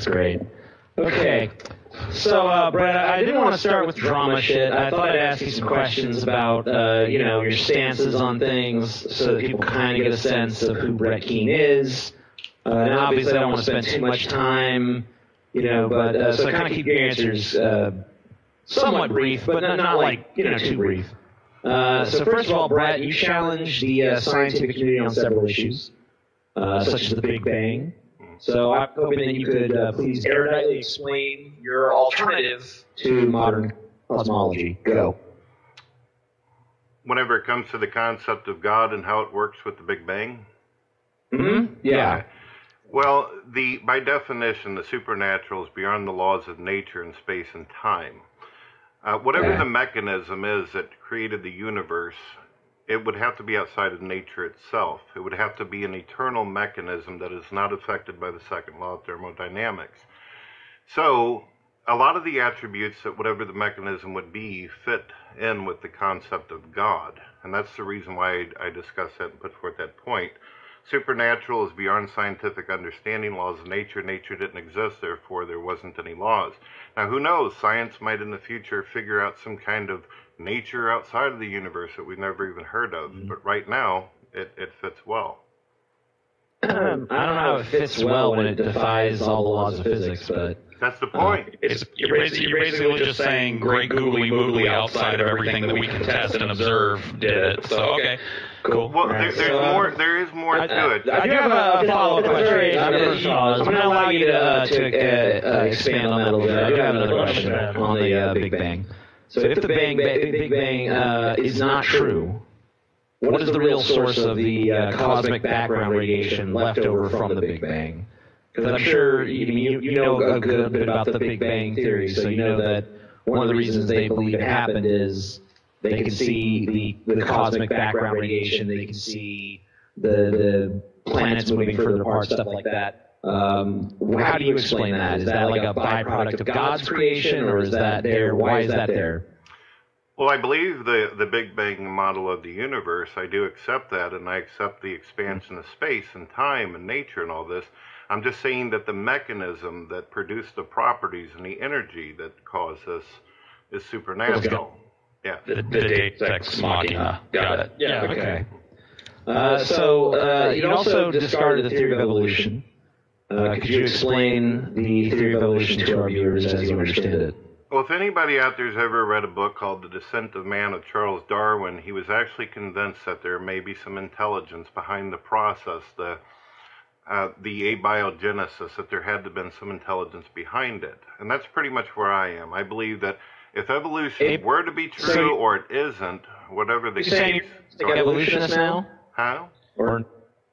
That's great. Okay. So, uh, Brett, I didn't want to start with drama shit. I thought I'd ask you some questions about, uh, you know, your stances on things so that people kind of get a sense of who Brett Keane is. Uh, and obviously, I don't want to spend too much time, you know, but uh, so I kind of keep your answers uh, somewhat brief, but not, not like, you know, too brief. Uh, so, first of all, Brett, you challenged the uh, scientific community on several issues, uh, such as the Big Bang. So I'm hoping that you could uh, please eruditely explain your alternative to modern cosmology. Go. Whenever it comes to the concept of God and how it works with the Big Bang, Mm-hmm. Yeah. Okay. Well, the by definition, the supernatural is beyond the laws of nature and space and time. Uh, whatever Okay. the mechanism is that created the universe, it would have to be outside of nature itself. It would have to be an eternal mechanism that is not affected by the second law of thermodynamics. So, a lot of the attributes that whatever the mechanism would be fit in with the concept of God. And that's the reason why I, discuss that and put forth that point. Supernatural is beyond scientific understanding. Laws of nature, nature didn't exist, therefore there wasn't any laws. Now, who knows? Science might in the future figure out some kind of nature outside of the universe that we've never even heard of. But right now, it, it fits well. I don't know how it fits well when it defies all the laws of physics, but That's the point. It's you're basically, you're basically just saying great googly moogly outside of everything that we can test and observe did it. So okay, cool. well, All right, there, there's so, uh, more. There is more I, to it. I do have a follow-up question. I'm going to allow you to, uh, to uh, uh, expand on that a little bit. I do have another question on the uh, Big Bang. So if the Bang, Bang, Big Bang uh, is not true, what is the real source of the uh, cosmic background radiation left over from the Big Bang? Because I'm sure you, you, you know a good bit about the Big Bang theory, so you know that one of the reasons they believe it happened is they can see the, the cosmic background radiation, they can see the, the planets moving further apart, stuff like that. Um, how do you explain that? Is that like a byproduct of God's creation, or is that there? Why is that there? Well, I believe the, the Big Bang model of the universe. I do accept that, and I accept the expansion of space and time and nature and all this. I'm just saying that the mechanism that produced the properties and the energy that caused this is supernatural. Yeah. The, the Deus Ex Machina. Got it. Yeah. Okay. Uh, so uh, you also discarded the theory of evolution. Uh, could you explain the theory of evolution to our viewers as you understand it? Well, if anybody out there's ever read a book called The Descent of Man of Charles Darwin, he was actually convinced that there may be some intelligence behind the process, the uh, the abiogenesis, that there had to have been some intelligence behind it. And that's pretty much where I am. I believe that if evolution Ab- were to be true so- or it isn't, whatever the Are you saying case, you're like evolutionist now? huh? Or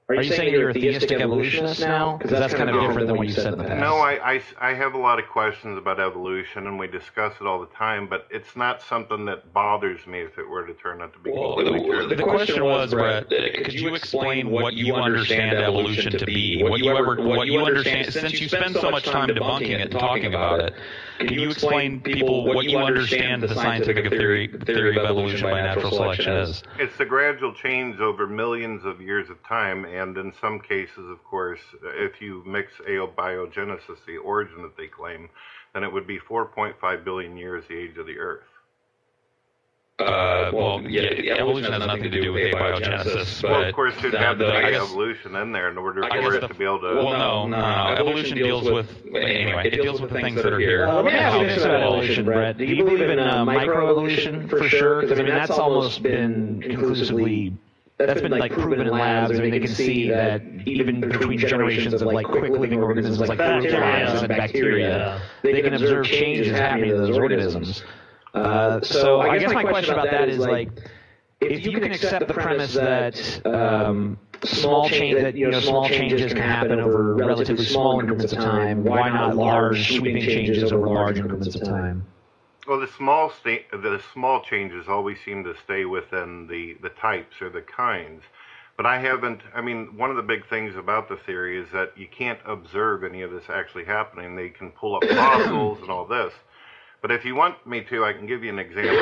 are you saying you're a theistic evolutionist now? Because that's kind of different than what you said in the past. No, I, I, I have a lot of questions about evolution, and we discuss it all the time, but it's not something that bothers me if it were to turn out to be Well, completely true. the, the question was, Brett, could you explain what you understand evolution to be? What you ever, what you understand, since you spend so much time debunking it and talking about it, can you explain people what you understand the scientific theory, theory of evolution by natural selection is? It's the gradual change over millions of years of time, and in some cases, of course, if you mix abiogenesis, the origin that they claim, then it would be 4.5 billion years the age of the Earth. Uh, well, yeah, evolution has nothing to do with abiogenesis, but well, of course, you'd the- have to the- be evolution in there in order for it the- to be able to. Well, no, no, no. Evolution deals with anyway. It deals with the things that are here. Uh, let me ask you this about evolution, Brett. Do you believe in uh, microevolution for sure? Because I mean, that's almost been conclusively. That's been like proven in labs. I mean, they can see that even between generations of like quick living organisms like fruit flies and bacteria, they can observe changes happening to those organisms. Uh, so I guess my question about that is like, if you can accept the premise that um, small change that you know small changes can happen over relatively small increments of time, why not large sweeping changes over large increments of time? Well, the small sta- the small changes always seem to stay within the, the types or the kinds. But I haven't, I mean, one of the big things about the theory is that you can't observe any of this actually happening. They can pull up fossils and all this. But if you want me to, I can give you an example.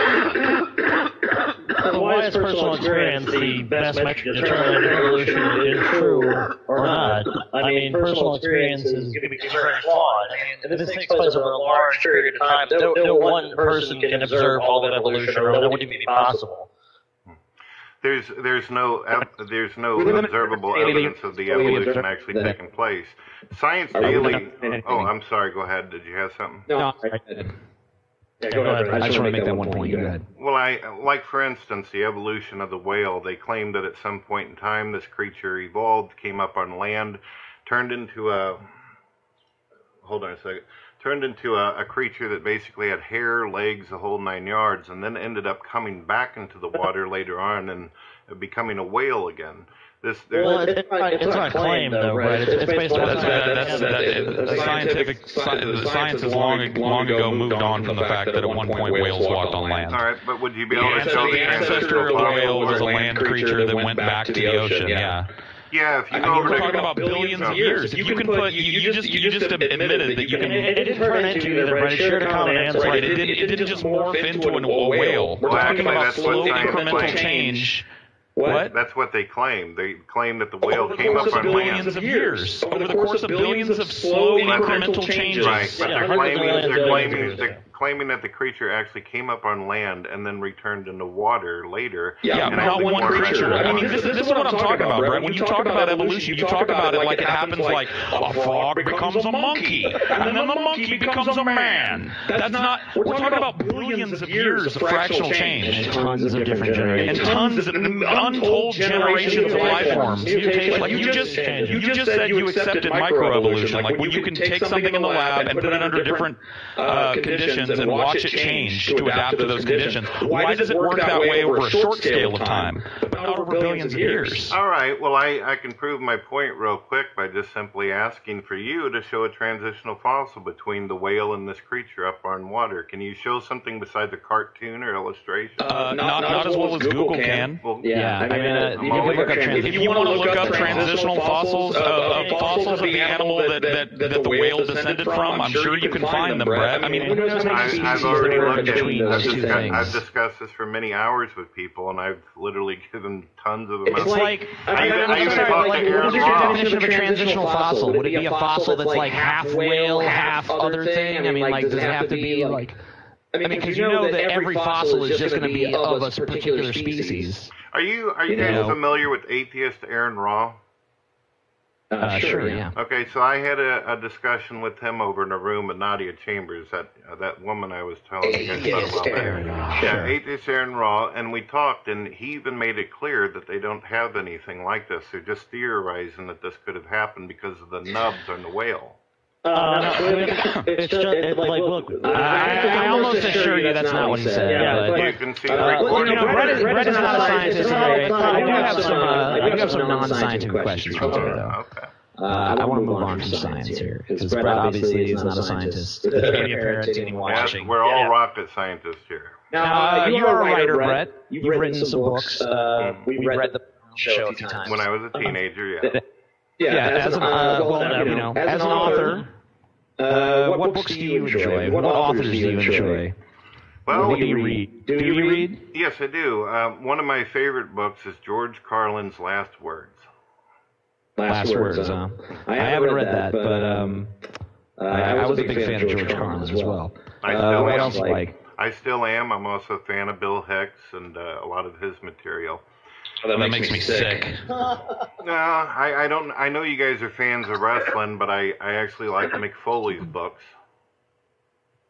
but why is personal experience the best metric to determine if evolution is true or not? I mean, personal experience is going to be very flawed. I mean, if this takes place over a large period of time, no, no one person can observe all that evolution, or that wouldn't be possible. There's there's no there's no observable evidence of the evolution actually taking place. Science Daily. Oh, I'm sorry. Go ahead. Did you have something? No, Yeah, go ahead. I just want to make that one point. Go ahead. Well, I like for instance the evolution of the whale. They claim that at some point in time this creature evolved, came up on land, turned into a hold on a second, turned into a, a creature that basically had hair, legs, the whole nine yards, and then ended up coming back into the water later on and becoming a whale again. This Well, it's not, it's not claimed, though, right? It's, it's based on That's, that, that's, that, the scientific, the science has long, long ago moved on from the fact that at one point whales walked on land. all right, but would you be The able to show ancestor, the the ancestor of the whale was a land creature that went back to the ocean. Yeah. Yeah, if you I mean, over we're talking about billions of years. If you can put, you, you just, you just admitted that you can. It didn't turn into either, but it shared a common answer. Right. It didn't, it didn't just morph into an, a whale. We're Well, talking actually, about slow incremental claims. change. What? That's what they claim. They claim that the whale Over the came course up of on billions land. of years. Over the course of billions of slow incremental changes. Right, but Yeah, they're hundreds of claiming they're claiming they're yeah. Claiming that the creature actually came up on land and then returned into water later. Yeah, and not one creature. a I mean, this, this is what I'm talking about, Brett. When you talk about evolution, you talk about it like it happens like a frog becomes a monkey, and then the monkey becomes a man. That's not. We're talking about billions of years of fractional change. And tons of different generations, And generations. tons of untold generations of life forms. Like you just, you just said you accepted microevolution. Like when you can take something in the lab and put it under different uh, conditions and watch it change to adapt to those conditions. Why does it work that way over a short scale of time, but not over billions of years? All right. Well, I, I can prove my point real quick by just simply asking for you to show a transitional fossil between the whale and this creature up on water. Can you show something besides a cartoon or illustration? Uh, not, not as well as Google can. well, Yeah, I mean, uh, you can look up If transition. you want to look up transitional fossils, uh, uh, fossils of the animal that, that, that the whale descended from, I'm sure you can find them, Brett. I mean, who knows how many I, species I've already are looked at between I've, those two discussed, things. I've discussed this for many hours with people, and I've literally given tons of It's amounts. like, I I, even- I'm I even sorry, talked like, to Aaron what is your Ross. definition of a transitional fossil? Would it be a fossil that's like half whale, half other thing? I mean, like, does it have to be like? I mean, because you know that every fossil is just going to be of a particular species. Are you are you You guys know. familiar with atheist Aaron Ra? Uh, sure, yeah. Okay, so I had a, a discussion with him over in a room with Nadia Chambers, that uh, that woman I was telling you guys about a while back. Ra, Yeah, sure. atheist Aaron Ra, and we talked, and he even made it clear that they don't have anything like this. They're just theorizing that this could have happened because of the nubs on the whale. Uh, no, it's just, it's like, look, I, I almost assure you that's not what he said. Yeah, but, You can see the Uh, well, you know, Brett is, Brett is not a scientist either. I do have some, uh, I I do have some non-scientific questions for you, though. Okay. Uh, I want to move on from science here because Brett obviously is not a scientist. It's pretty apparent to anyone Yes, watching. we're all Yeah. rocket scientists here. Now, uh, you are a writer, Brett. You've written some books. Uh, we've read the show a few times. When I was a teenager, yeah. Yeah, as an, uh, well, you know, as an author, uh, what books do you enjoy? What authors do you enjoy? Well, What do you read? Do you read? yes, I do. Uh, one of my favorite books is George Carlin's Last Words. Last words, huh? I haven't read that, but um, I, I was a big fan of George Carlin as well. I Uh, still what am. else you like? I still am. I'm also a fan of Bill Hicks and uh, a lot of his material. That makes me sick. No, I, I don't. I know you guys are fans of wrestling, but I, I actually like Mick Foley's books.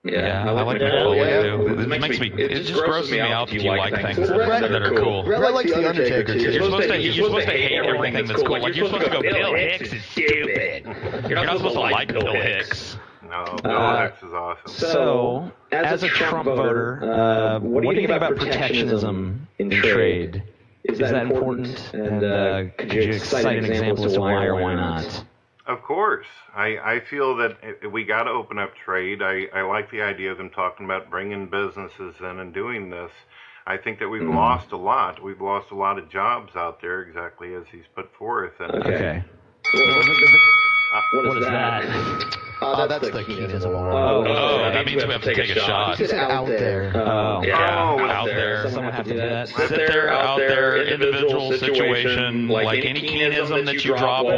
Yeah, I like that. Mick Foley Yeah. too. It makes me. It just grosses me out if you like things that are cool. Brett likes The Undertaker too. You're supposed to. You're supposed to hate everything that's cool. Like you're supposed to go. Bill Hicks is stupid. You're not supposed to like Bill Hicks. No, Bill Uh, Hicks is awesome. So, as a Trump voter, uh, what do you think about protectionism in trade? Is that important? And uh, could you cite an example as to why or why not? Of course, I, I feel that i- we got to open up trade. I, I like the idea of them talking about bringing businesses in and doing this. I think that we've Mm. lost a lot. We've lost a lot of jobs out there, exactly as he's put forth. And Okay. What is that? Uh, that's the Keanism award. Oh, that means we have to take a shot. Just out there. Oh, yeah, Oh, out there. Someone have to do that. Sit there, out there, individual situation, like any Keanism that you drop. I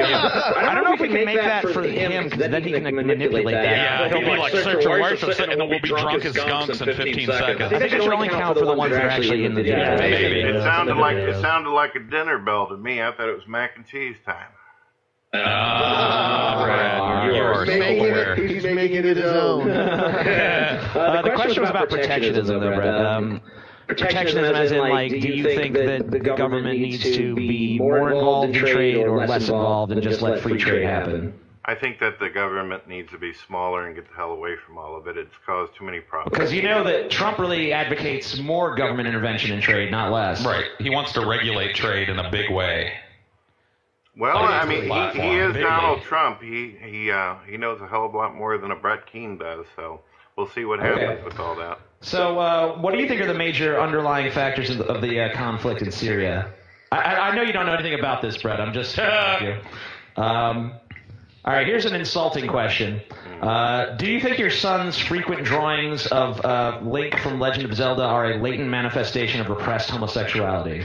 don't you. know. I don't know if we can make that for him because then he can manipulate that. Yeah, he'll be like, search your worship, and then we'll be drunk as skunks in 15 seconds. I seconds. think it should only count for the ones that are actually in the Yeah, video. Maybe. It sounded like it sounded like a dinner bell to me. I thought it was mac and cheese time. Ah, Brad, you are so Making it, he's making it his own. Uh, the question was about protectionism, though, Brett. Um, protectionism, as in, like, do you think that the government needs to be more involved in trade or less involved and just let free trade happen? I think that the government needs to be smaller and get the hell away from all of it. It's caused too many problems. Because you know that Trump really advocates more government intervention in trade, not less. Right. He wants to regulate trade in a big way. Well, Like, I mean, he, he is big Donald league. Trump. He he uh, he knows a hell of a lot more than a Brett Keane does. So we'll see what happens Okay. with all that. So, uh, what do you think are the major underlying factors of the, of the uh, conflict in Syria? I, I, I know you don't know anything about this, Brett. I'm just with you. Um, all right, here's an insulting question. Uh, do you think your son's frequent drawings of uh, Link from Legend of Zelda are a latent manifestation of repressed homosexuality?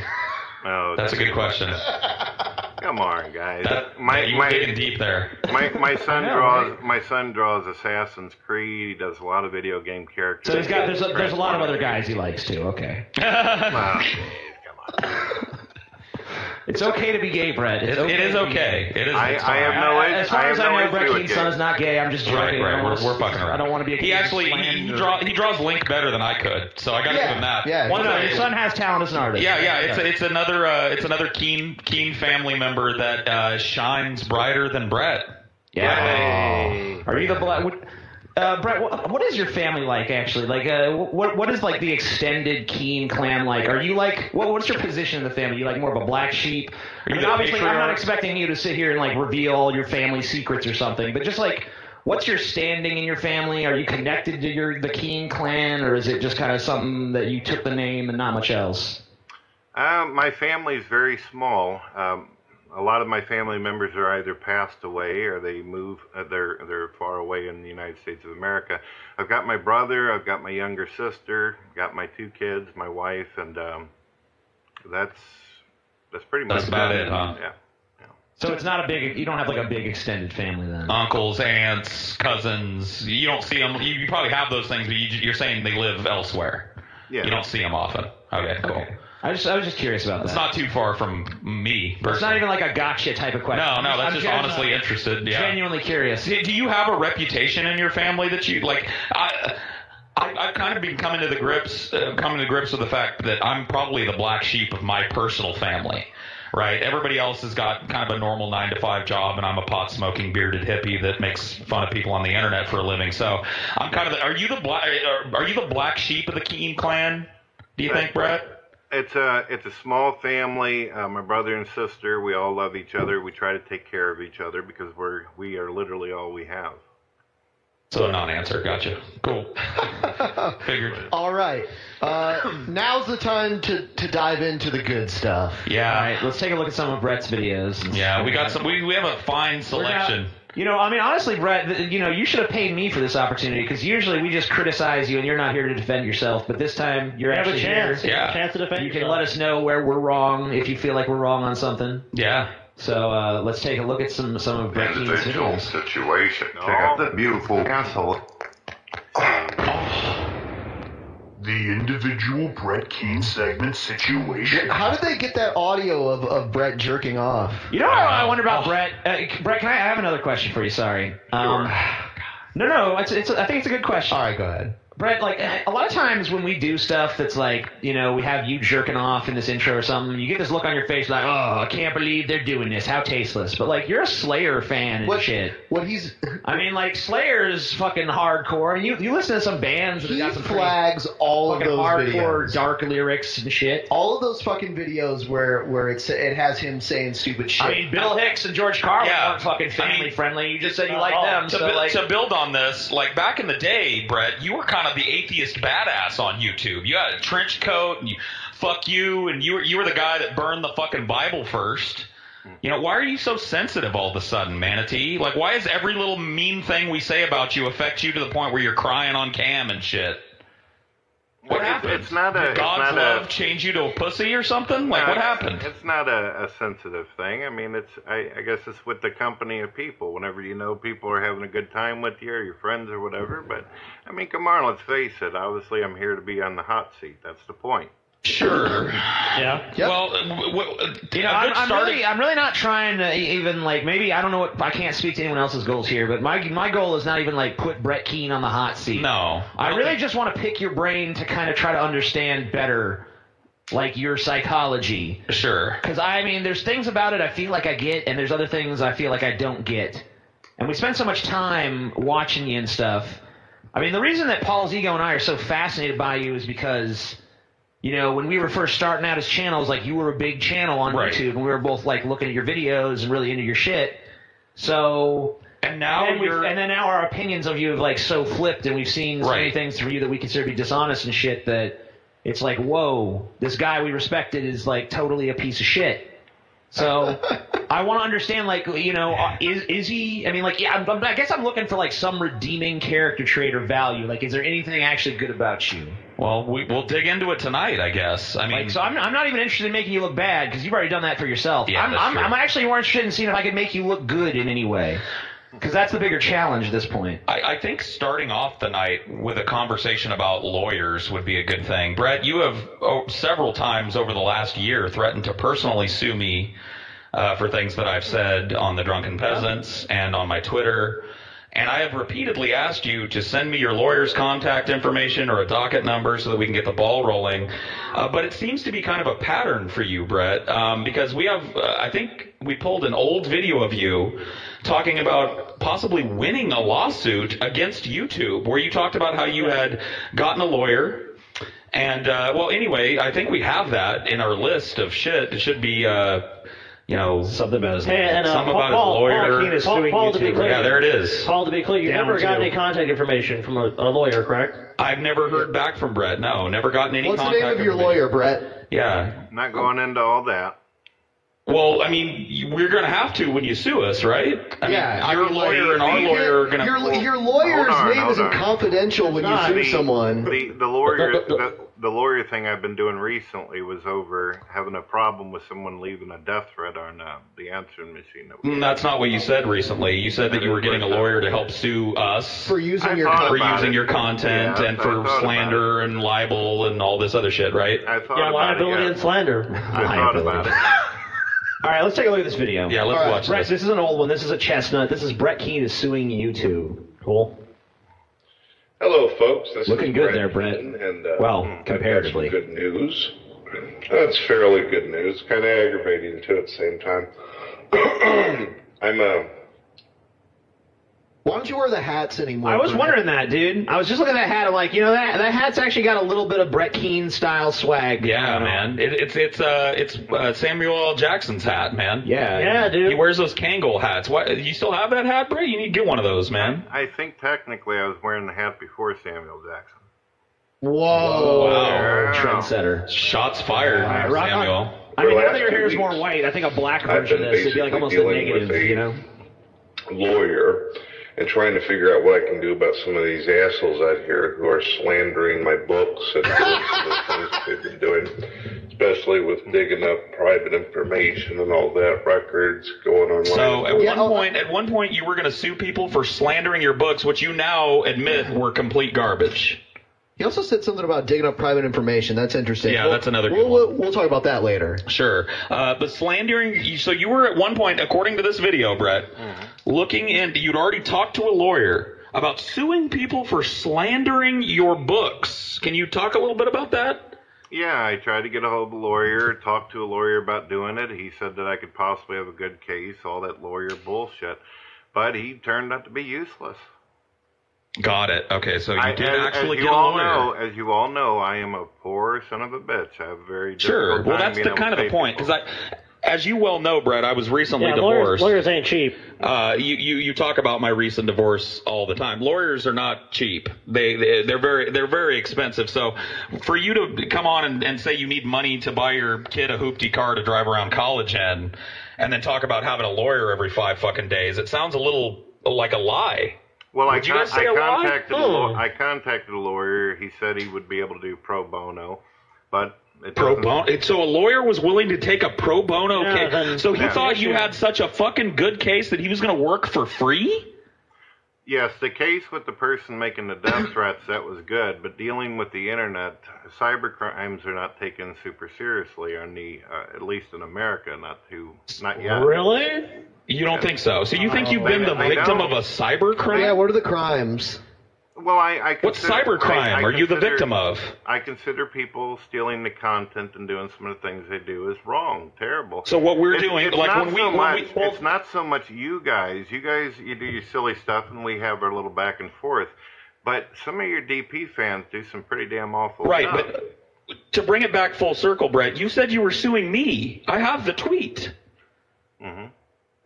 No, That's a good question. Come on, guys. That, my yeah, you my, digging deep there. my my son I know, draws right? my son draws Assassin's Creed. He does a lot of video game characters. So he's got there's a, there's a lot of other guys he likes too. Okay, jeez, come on. it's okay to be gay, Brett. It's It, it is okay. It is. I- it's I fine. have no Uh, As far I as have I no know, Brett issue with Keane's gay. son is not gay. I'm just joking. Right, right. We're, we're fucking around. I don't want to be. He accused of actually he, he slander. draw he draws Link better than I could, so I got to Yeah, give him that. yeah. Well, no, your son has talent as an artist. Yeah, yeah, it's it's another uh, it's another Keane Keane family member that uh, shines brighter than Brett. Yeah. Are you the black? What, uh, Brett, what, what is your family like actually? Like, uh, what what is like the extended Keane clan like? Are you like what, what's your position in the family? Are you like more of a black sheep? Mean, the obviously, I'm not expecting you to sit here and like reveal all your family secrets or something, but just like. What's your standing in your family? Are you connected to your the Keane clan, or is it just kind of something that you took the name and not much else? Um, my family is very small. Um, a lot of my family members are either passed away or they move. Uh, they're they're far away in the United States of America. I've got my brother. I've got my younger sister. Got my two kids, my wife, and um, that's that's pretty much That's about it, huh? Yeah. So it's not a big. You don't have like a big extended family then. Uncles, aunts, cousins. You don't see them. You, you probably have those things, but you, you're saying they live elsewhere. Yeah. You don't see them often. Okay, cool. I just I was just curious about that. It's not too far from me. It's not even like a gotcha type of question. No, no, that's I'm just gen- honestly interested. Yeah. Genuinely curious. Do do you have a reputation in your family that you like? I, I, I've kind of been coming to the grips, uh, coming to grips with the fact that I'm probably the black sheep of my personal family. Right, everybody else has got kind of a normal nine to five job, and I'm a pot smoking bearded hippie that makes fun of people on the internet for a living. So I'm kind of. The, are you the black? Are you the black sheep of the Keane clan? Do you think, Brett? It's a it's a small family. Uh, my brother and sister, we all love each other. We try to take care of each other because we're we are literally all we have. So non-answer. Gotcha. Cool. Figured. All right. Uh, now's the time to, to dive into the good stuff. Yeah. All right, let's take a look at some of Brett's videos. Yeah, we got some. We, we have a fine We're not- selection. You know, I mean, honestly, Brett, you know, you should have paid me for this opportunity because usually we just criticize you and you're not here to defend yourself. But this time you're You have a actually chance. here. Yeah. chance to defend You can let us know where we're wrong if you feel like we're wrong on something. Yeah. So uh, let's take a look at some some of Brett Keane's individual videos. situation. Check out the beautiful castle. The individual Brett Keane segment situation. How did they get that audio of, of Brett jerking off? You know what I wonder about Brett? Uh, Brett, can I, I have another question for you? Sorry. Um, no, no, it's, it's, I think it's a good question. All right, go ahead. Brett, like eh, a lot of times when we do stuff that's like, you know, we have you jerking off in this intro or something, you get this look on your face like, oh, I can't believe they're doing this. How tasteless. But like, you're a Slayer fan and What shit. What he's I mean, like Slayer is fucking hardcore, and you you listen to some bands that he got some flags all of fucking those hardcore, videos. dark lyrics and shit. all of those fucking videos where where it's it has him saying stupid shit. I mean, Bill Hicks and George Carlin Yeah. aren't fucking family I mean- friendly. You just said you uh, like Oh, them, To, so bu- like. to build on this, like back in the day, Brett, you were kind the atheist badass on YouTube. You had a trench coat and you fuck you, and you were you were the guy that burned the fucking Bible first. You know, why are you so sensitive all of a sudden, Manatee? Like, why is every little mean thing we say about you affect you to the point where you're crying on cam and shit? What It's- happened? it's not a- Did it's God's not a- love change you to a pussy or something? Like, Uh, what happened? It's not a, a sensitive thing. I mean, it's I, I guess it's with the company of people. Whenever you know people are having a good time with you or your friends or whatever. But I mean, come on, let's face it. Obviously, I'm here to be on the hot seat. That's the point. Sure. Yeah. Yep. Well, w- w- You know, a I'm, good I'm start- really, I'm really not trying to even like maybe I don't know what I can't speak to anyone else's goals here, but my my goal is not even like put Brett Keane on the hot seat. No. I really think- just want to pick your brain to kind of try to understand better, like your psychology. Sure. Because I mean, there's things about it I feel like I get, and there's other things I feel like I don't get. And we spend so much time watching you and stuff. I mean, the reason that Paul's ego and I are so fascinated by you is because, you know, when we were first starting out as channels, like you were a big channel on Right. YouTube, and we were both like looking at your videos and really into your shit. So. And now and, you're. and then now our opinions of you have like so flipped, and we've seen so many things from you that we consider to be dishonest and shit that it's like, whoa, this guy we respected is like totally a piece of shit. So I want to understand, like, you know, uh, is is he? I mean, like, yeah, I'm, I'm- I guess I'm looking for like some redeeming character trait or value. Like, is there anything actually good about you? Well, we, we'll dig into it tonight, I guess. I mean, Like, so I'm, I'm not even interested in making you look bad because you've already done that for yourself. Yeah, I'm, that's I'm, true. I'm actually more interested in seeing if I can make you look good in any way because that's the bigger challenge at this point. I, I think starting off the night with a conversation about lawyers would be a good thing. Brett, you have oh, several times over the last year threatened to personally sue me uh, for things that I've said on the Drunken Peasants and on my Twitter. And I have repeatedly asked you to send me your lawyer's contact information or a docket number so that we can get the ball rolling. Uh, but it seems to be kind of a pattern for you, Brett, um, because we have, uh, I think we pulled an old video of you talking about possibly winning a lawsuit against YouTube, where you talked about how you had gotten a lawyer. And, uh, well, anyway, I think we have that in our list of shit. It should be, uh, you know, Something about his Hey, and uh, Something Paul, about his lawyer. Paul, is Paul, suing Paul, to be clear, yeah, there it is. Paul, to be clear, you Down never got to- any contact information from a, a lawyer, correct? I've never heard back from Brett. No, never gotten any contact. What's the name of your lawyer, Brett? Yeah. Not going into all that. Well, I mean, we're going to have to when you sue us, right? I mean, Yeah, I your mean, lawyer like, and our lawyer are going to. your your lawyer's on, name isn't on. confidential when you sue The- someone. The the lawyer the, the lawyer thing I've been doing recently was over having a problem with someone leaving a death threat on uh, the answering machine. That Mm, That's not what you said recently. You said that you were getting a lawyer to help sue us for using I your thought for using it. your content Yeah, and for slander and libel and all this other shit, right? I thought Yeah, about liability it, and slander. yeah. I thought about it. All right, let's take a look at this video. Yeah, let's All right, watch Brett, this. this is an old one. This is a chestnut. This is Brett Keane is suing YouTube. Cool. Hello, folks. This Looking is good Brett there, Brett. And, uh, Well, comparatively. good news. That's fairly good news. Kind of aggravating too at the same time. I'm uh, Why don't you wear the hats anymore? I was Brett? wondering that, dude. I was just looking at that hat. I'm like, you know, that that hat's actually got a little bit of Brett Keane style swag. Yeah, man. It, it's it's uh it's uh, Samuel L. Jackson's hat, man. Yeah. Yeah, dude. He wears those Kangol hats. What? You still have that hat, Brett? You need to get one of those, man. I think technically I was wearing the hat before Samuel Jackson. Whoa. Wow. Trendsetter. Shots fired, rock on. Samuel. I mean, now that your hair is more white, I think a black version of this would be like almost a negative, you know? lawyer and trying to figure out what I can do about some of these assholes out here who are slandering my books and doing some of the things that they've been doing, especially with digging up private information and all that, records going online. So at Yeah, one oh, point, at one point, you were going to sue people for slandering your books, which you now admit were complete garbage. He also said something about digging up private information. That's interesting. Yeah, We'll- that's another good We'll, one. we'll, we'll talk about that later. Sure. Uh, but slandering, so you were at one point, according to this video, Brett, looking into, you'd already talked to a lawyer about suing people for slandering your books. Can you talk a little bit about that? Yeah, I tried to get a hold of a lawyer, talked to a lawyer about doing it. He said that I could possibly have a good case, all that lawyer bullshit. But he turned out to be useless. Got it. Okay, so you I, did as, actually as get you a all lawyer. know, as you all know, I am a poor son of a bitch. I have a very Sure. difficult Well, that's the kind of the point, because I, as you well know, Brett, I was recently Yeah, lawyers, divorced. lawyers ain't cheap. Uh, you, you you talk about my recent divorce all the time. Lawyers are not cheap. They, they they're very they're very expensive. So for you to come on and, and say you need money to buy your kid a hoopty car to drive around college in, and then talk about having a lawyer every five fucking days. It sounds a little like a lie. Well, I, Would you con- guys say I a contacted a Hmm. law- I contacted a lawyer. He said he would be able to do pro bono, but it Pro doesn't- bono. So a lawyer was willing to take a pro bono Yeah, case. then- So he Yeah. thought you had such a fucking good case that he was going to work for free. Yes, the case with the person making the death threats that was good, but dealing with the internet, cyber crimes are not taken super seriously on the uh, at least in America, not too not yet. Really? You don't think so? So you think you've been the victim of a cyber crime? Yeah, what are the crimes? Well, I, I what consider- cyber crime I- I are you the victim of? I consider people stealing the content and doing some of the things they do is wrong, terrible. So what we're It's- doing, it's like not when we, so when much, we it's not so much you guys. You guys, you do your silly stuff, and we have our little back and forth. But some of your DP fans do some pretty damn awful right, stuff. but to bring it back full circle, Brett, you said you were suing me. I have the tweet. hmm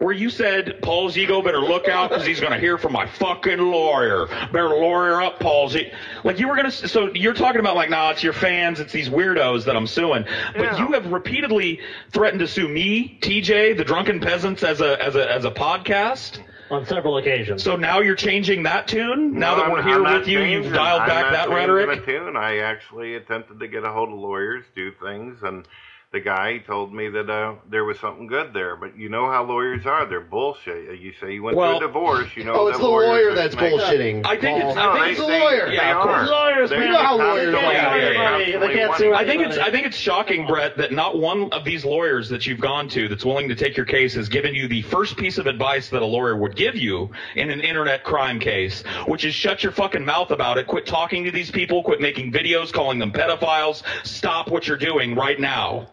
Where you said Paul's ego better look out because he's going to hear from my fucking lawyer. Better lawyer up, Paul's. E-. Like you were going to. So you're talking about like, nah, it's your fans, it's these weirdos that I'm suing. But Yeah. you have repeatedly threatened to sue me, TJ, the Drunken Peasants, as a as a as a podcast. On several occasions. So now you're changing that tune. Now No, that we're I'm- here I'm not with you, you've changing- dialed I'm back not that changing rhetoric. the tune. I actually attempted to get a hold of lawyers, do things, and the guy told me that uh, there was something good there. But you know how lawyers are; they're bullshit. You say you went Well- through a divorce, you know. Oh, it's the lawyers lawyer that's making- bullshitting. I think it's. Paul. I think it's. the lawyer. Yeah, of course. Lawyers, They're. You know how lawyers are. They I think it's I think it's shocking, Brett, that not one of these lawyers that you've gone to that's willing to take your case has given you the first piece of advice that a lawyer would give you in an internet crime case, which is shut your fucking mouth about it. Quit talking to these people. Quit making videos calling them pedophiles. Stop what you're doing right now.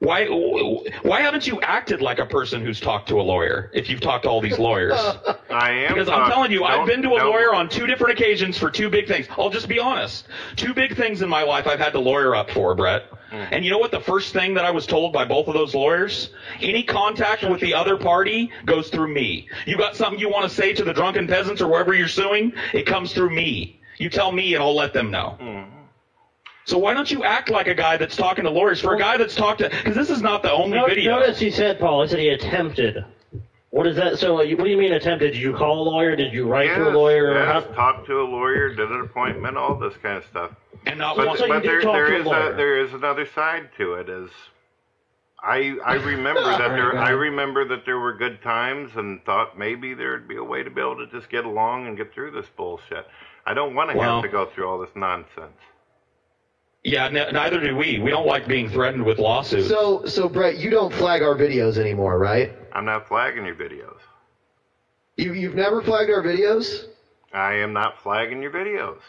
Why why haven't you acted like a person who's talked to a lawyer if you've talked to all these lawyers? I am Because I'm telling you, I've been to a lawyer on two different occasions for two big things. I'll just be honest. Two big things in my life I've had to lawyer up for, Brett. Hmm. And you know what the first thing that I was told by both of those lawyers? Any contact with the other party goes through me. You got something you want to say to the drunken peasants or wherever you're suing? It comes through me. You tell me and I'll let them know. Hmm. So why don't you act like a guy that's talking to lawyers for a guy that's talked to, because this is not the only No- video. Notice he said, Paul, he said he attempted. What is that? So, uh, what do you mean attempted? Did you call a lawyer? Did you write to a lawyer? yes, How- talked to a lawyer, did an appointment, all this kind of stuff. and not But, So you but there, talk to a lawyer. a, there is another side to it. Is I I remember that there I remember that there were good times and thought maybe there'd be a way to be able to just get along and get through this bullshit. I don't want to Well- have to go through all this nonsense. Yeah, n- neither do we. We don't like being threatened with lawsuits. So, so Brett, you don't flag our videos anymore, right? I'm not flagging your videos. You, you've never flagged our videos? I am not flagging your videos.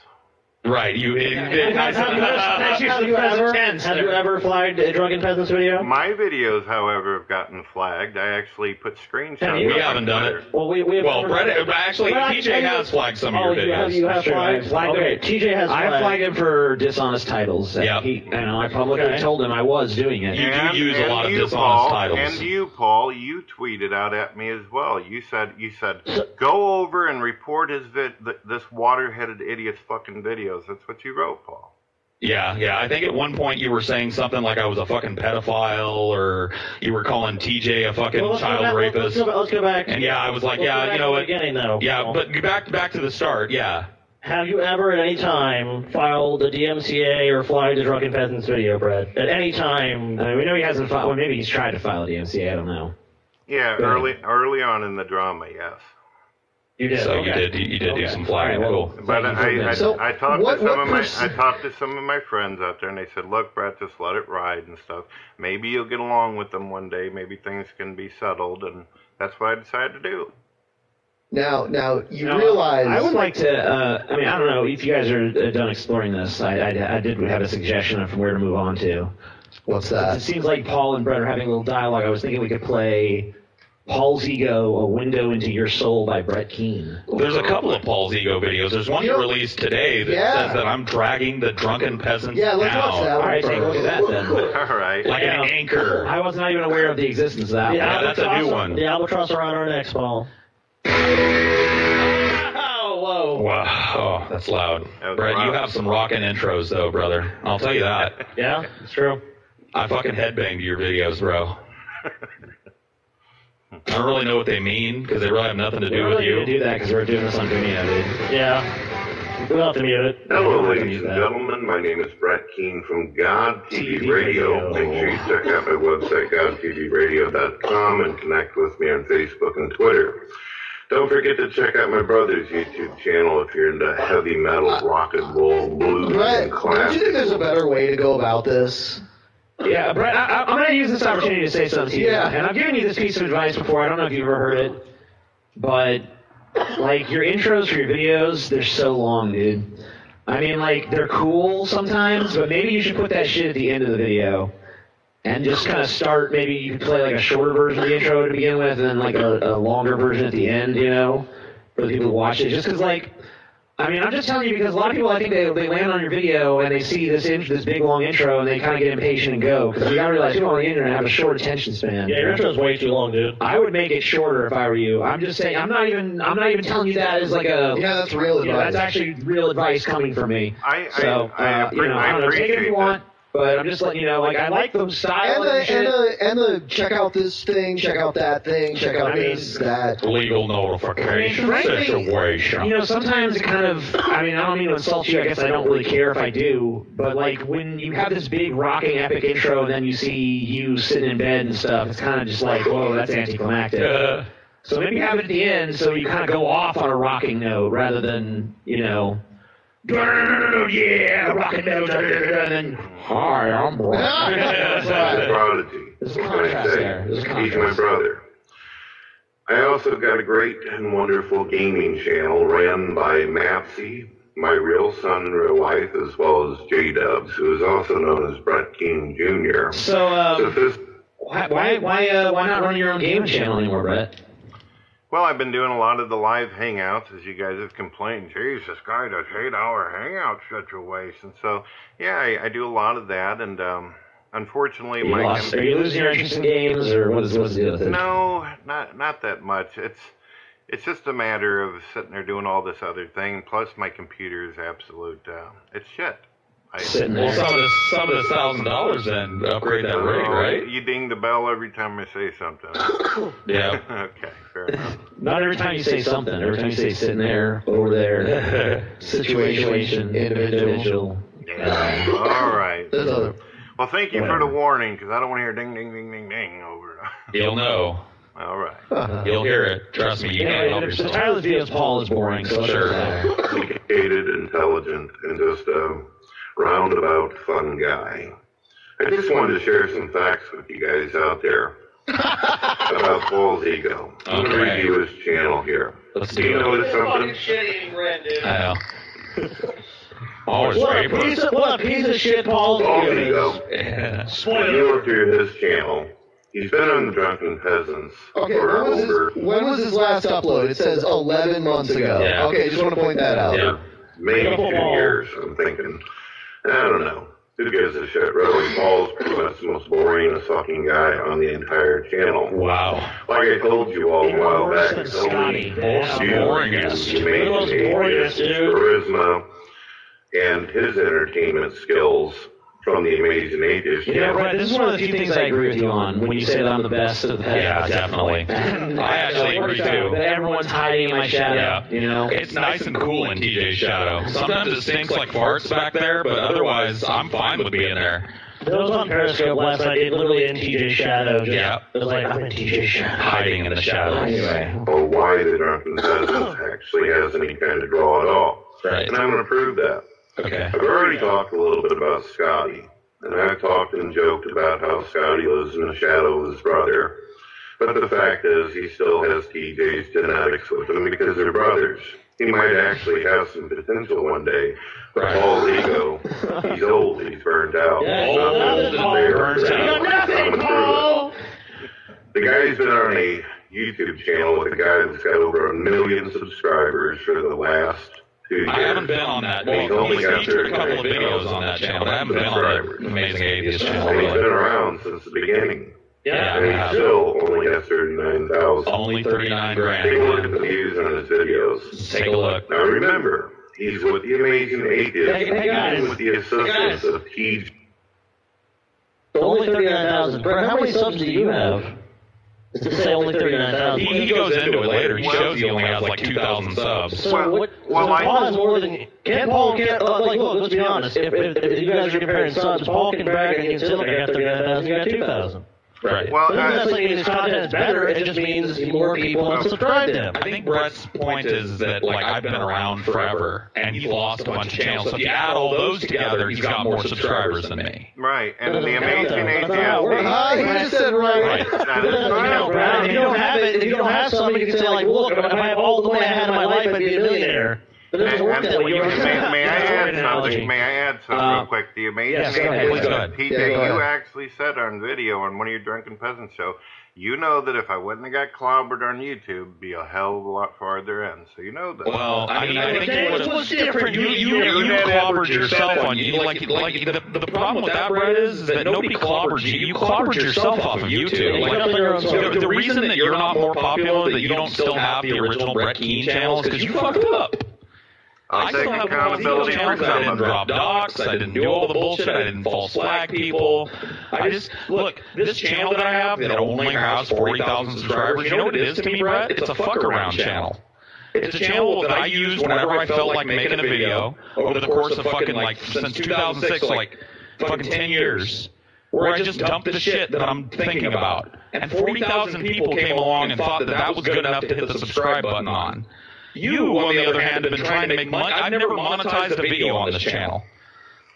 Right, you. It, it, Have you, have you ever, have you ever flagged a drunken peasants video? My videos, however, have gotten flagged. I actually put screenshots. Have you? up We haven't done Twitter. it. Well, we, we have Well, Brett, actually, Well, TJ I- has flagged some of oh, your you have, videos. you have flagged? I've flagged okay, him. TJ has I flagged. flagged him for dishonest titles. and Yep. He, you I publicly Okay. told him I was doing it. You do and, use a lot of dishonest Paul, titles. And you, Paul, you tweeted out at me as well. You said, you said, go over and report his vid, this water-headed idiot's fucking videos. That's what you wrote, Paul. Yeah, yeah. I think at one point you were saying something like I was a fucking pedophile, or you were calling TJ a fucking Well, child back- rapist. Let's go, let's go back. and yeah, I was like, let's yeah, back you know what? beginning, though. Yeah, Paul. but back back to the start. Yeah. Have you ever at any time filed a DMCA or flagged a drunken peasants video, Brett? At any time? I mean, we know he hasn't filed. Well, maybe he's tried to file a DMCA. I don't know. Yeah, Go early early on in the drama, yes. You did. So you did you did do some flying. All right, well, cool. But Thank you for I, I. So, I talked what- to some of my pers- I talked to some of my friends out there, and they said, "Look, Brett, just let it ride and stuff. Maybe you'll get along with them one day. Maybe things can be settled." And that's what I decided to do. Now, now you No, realize. I would like to. Uh, I mean, I don't know if you guys are uh, done exploring this. I, I, I did have a suggestion of where to move on to. What's that? It seems like Paul and Brett are having a little dialogue. I was thinking we could play Paul's Ego: A Window into Your Soul by Brett Keane. There's a couple of Paul's ego videos. There's one You released today that Yeah. says that I'm dragging the drunken peasants Yeah, let's down watch that All one right, take a look at that then. All right. like Yeah. an anchor. I was not even aware of the existence of that. The Yeah, that's a new one. The albatross are on our necks, Paul. Oh, whoa. Wow, oh, that's loud. That was Brett, you have some rocking intros though, brother. I'll tell you that. Yeah, it's true. I fucking headbanged to your videos, bro. I don't really know what they mean because they really have nothing to do We're with you. gonna do that because we're doing this on Vimeo, dude. Yeah. We'll have to mute it. Hello, we can ladies and that. gentlemen. My name is Brett Keane from God TV TV Radio. Radio. Make sure you check out my website, godtvradio.com, and connect with me on Facebook and Twitter. Don't forget to check out my brother's YouTube channel if you're into heavy metal, rock and roll, blues, Brett, and don't you think there's a better way to go about this? Yeah, Brett, I, I'm going to use this opportunity to say something to you. Yeah. And I've given you this piece of advice before. I don't know if you've ever heard it, but like your intros for your videos, they're so long, dude. I mean, like they're cool sometimes, but maybe you should put that shit at the end of the video. And just kind of start, maybe you could play like a shorter version of the intro to begin with, and then like a, a longer version at the end, you know, for the people who watch it. Just because, like, I mean, I'm just telling you because a lot of people, I think they, they land on your video and they see this in, this big long intro and they kind of get impatient and go because you gotta realize people on the internet have a short attention span. Yeah, your intro's way too long, dude. I would make it shorter if I were you. I'm just saying. I'm not even. I'm not even telling you that as like a. Yeah, that's real You know, advice. that's actually real advice coming from me. I, I, So, I, uh, you know, I don't know. Take it if appreciate you that. want, but I'm just letting you know. Like, I like the style And and, the, shit. and the and the check out this thing, check out that thing, check out I mean, this, that. Legal I notification mean, frankly, situation. You know, sometimes it kind of, I mean, I don't mean to insult you. I guess I don't really care if I do. But, like, when you have this big rocking epic intro and then you see you sitting in bed and stuff, it's kind of just like, whoa, that's anticlimactic. Uh, So maybe have it at the end so you kind of go off on a rocking note rather than, you know, yeah, rocking note, and then, hi, I'm Brian. He's a prodigy. There's a I contrast there. There's a He's my brother. I also got a great and wonderful gaming channel ran by Mapsy, my real son and real wife, as well as J Dubs, who is also known as Brett King Jr. So, um, Sophist- why, why, why, uh, why not run your own gaming channel anymore, Brett? Well, I've been doing a lot of the live hangouts, as you guys have complained. This guy does eight-hour hangouts such a waste. And so, yeah, I, I do a lot of that, and um, unfortunately, you, my lost, are you losing your interest in games, or what is, what's the with it? No, not not that much. It's it's just a matter of sitting there doing all this other thing. Plus, my computer is absolute. Uh, it's shit. I, Sitting well, there. some of the some of the thousand dollars then upgrade that rate, Oh, right? You ding the bell every time I say something. Yeah. okay, fair enough. Not every time you say something. Every time you say sitting there, over there, situation, individual. Yeah. all right. There's other. Well, thank you for the warning, because I don't want to hear ding, ding, ding, ding, ding over. You'll know. all right. You'll hear it. Trust me, you can't Anyway, help the, the yourself. title of the Paul is boring, so Sure. matter. Educated, intelligent, and just a roundabout fun guy. I just wanted to share some facts with you guys out there about Paul's ego. I'm going to review his channel here. Let's Do you do it. notice something? shit-eating. I know. Always What a, piece of, what a piece of shit Paul's Paul's ego is. ego. Yeah. When you look through his channel, he's been on the Drunken Peasants Okay, for when was, over his, when was his last upload? It says 11 months ago. Yeah. Okay, just want to point that out. Yeah. maybe two years. I'm thinking. I don't know. Who gives a shit, really? Paul's pretty much the most boring, fucking guy on the entire channel. Wow. Like I told you all a while back, than it's only Scotty. Most you, boringest. you his dude. charisma and his entertainment skills from the Amazing Ages You know, channel. Brett, this is one of the few things I agree with you on when you say that I'm the best of the best. Yeah, definitely. I actually agree too. That everyone's hiding in my shadow. Yeah. You know, It's nice and cool in TJ's shadow. Sometimes it stinks like farts back there, but otherwise, I'm fine with being there. There was on Periscope last night, it literally in TJ's shadow. Just, Yeah. It was like, I'm in TJ's shadow. Hiding in the shadows. Anyway, or why the Drunken Peasants actually has any kind of draw at all. Right. And I'm going to prove that. Okay. I've already talked a little bit about Scotty, and I've talked and joked about how Scotty lives in the shadow of his brother. But the fact is, he still has TJ's genetics with him because they're brothers. He might actually have some potential one day. But Right. Paul's ego, he's old, he's burned out. Yeah, He's not nothing, old Paul. there. Burnt out. I'm gonna prove it. The guy's been on a YouTube channel with a guy that's got over a million subscribers for the last two. Oh I haven't been on that. Well, he's featured a couple of videos on that channel, but I haven't been on the Amazing Atheist channel And he's been around since the beginning. Yeah, And he yeah. still only has 39,000. Only 39 Take a look at grand. the views on his videos. Take a look. Now remember, he's with the Amazing Atheist Hey, hey, guys. and with the assistance of TJ. Only 39,000. Brett, how many subs do you have? It's to say only thirty nine thousand. He, he goes into it later. He shows he only has like 2,000 subs. So Well, what? well, so I- Paul has more than Ken Paul can't. Uh, like, look, let's be honest. If, if, if you guys are comparing subs, Paul can brag against him. Like, I got thirty nine thousand. You got two thousand. Right. Well, Doesn't I- mean his content is better. It just means more people want to subscribe to him. I think Brett's point is that like I've been around forever, and he's lost a bunch of channels. So if you add all those together, he's got more subscribers than me. Right, and the amazing though. thing That's not how it works. is, Ah, he just said right. Right. that That is doesn't count, If you don't have it, if you don't have something, you can say like, well, look, if I have all the money I had in my life, I'd be a millionaire. But it doesn't work that May, may I That's add something? May I add something Uh, real quick? The amazing yes, thing is that ahead. PJ, Yeah, you actually said on video on one of your drunken peasant show, you know that if I wouldn't have got clobbered on YouTube, it'd be a hell of a lot farther in. So you know that. Well, I mean, I think it what's- was different? You you you, You you clobbered yourself yourself on you. Like like the the problem with that, Brett, is that nobody clobbered you. You clobbered yourself off of YouTube. Like, got the, the reason that you're not more popular, that you don't still have the original Brett Keane channel, is because you fucked up. I take still have accountability for. I didn't drop docs. I didn't do all the bullshit. I didn't false flag people. I just look. This channel that I have that only has forty thousand subscribers. You know what it is to me, Brett? It's a fuck around channel. It's a channel that I used whenever I felt like making a video over the course of fucking like since 2006, like fucking 10 years, where I just dumped the shit that I'm thinking about. And 40,000 people came along and thought that that was good enough to hit the subscribe button on. You, on the other hand, have been trying to make money. I've never monetized a video on this channel.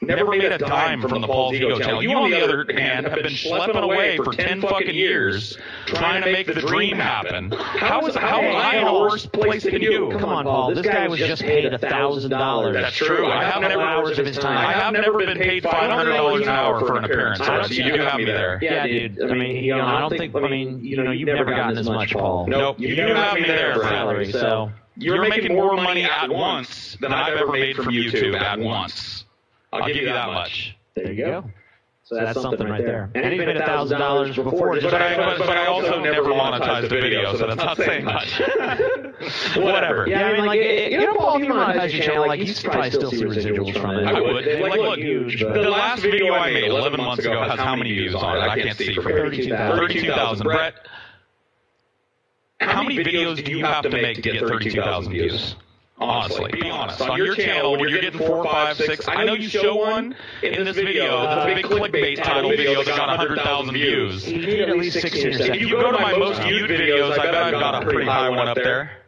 Never made a dime from the Paul's Ego channel. You, on the other hand, have been schlepping away for 10 fucking years trying to make the dream happen. How is how am I in a worse place than you? Come on, Paul. This guy was just paid a thousand dollars. That's true. I have never hours of his time. I have never been paid five hundred dollars an hour for an appearance. So you do have me there. Yeah, dude. I mean, you know, I don't think. I mean, you know, you've never gotten as much, Paul. Nope, you do have me there, Brad. salary. So You're making more money at once than I've ever made from YouTube at once. I'll give you that much. there you go. So that's, something right there. And he paid a thousand dollars before. But I, but, but I also never monetized the video, so that's not saying much. Whatever. Yeah, I mean, like, you know, Paul, if you monetize your channel, like, you could probably still see residuals from it. I would. They Like, look look, huge, the last video I made 11 months ago has how many views on it? I can't see from here. 32,000. 32,000. Brett, how many videos do you have to make to get 32,000 views? Honestly, be honest. On your channel, when you're getting four, five, six, I know you show one in this video, the big clickbait title video that got 100,000 views. You need at least 16 or If you go to my most viewed videos, I bet I've got a pretty high one up there.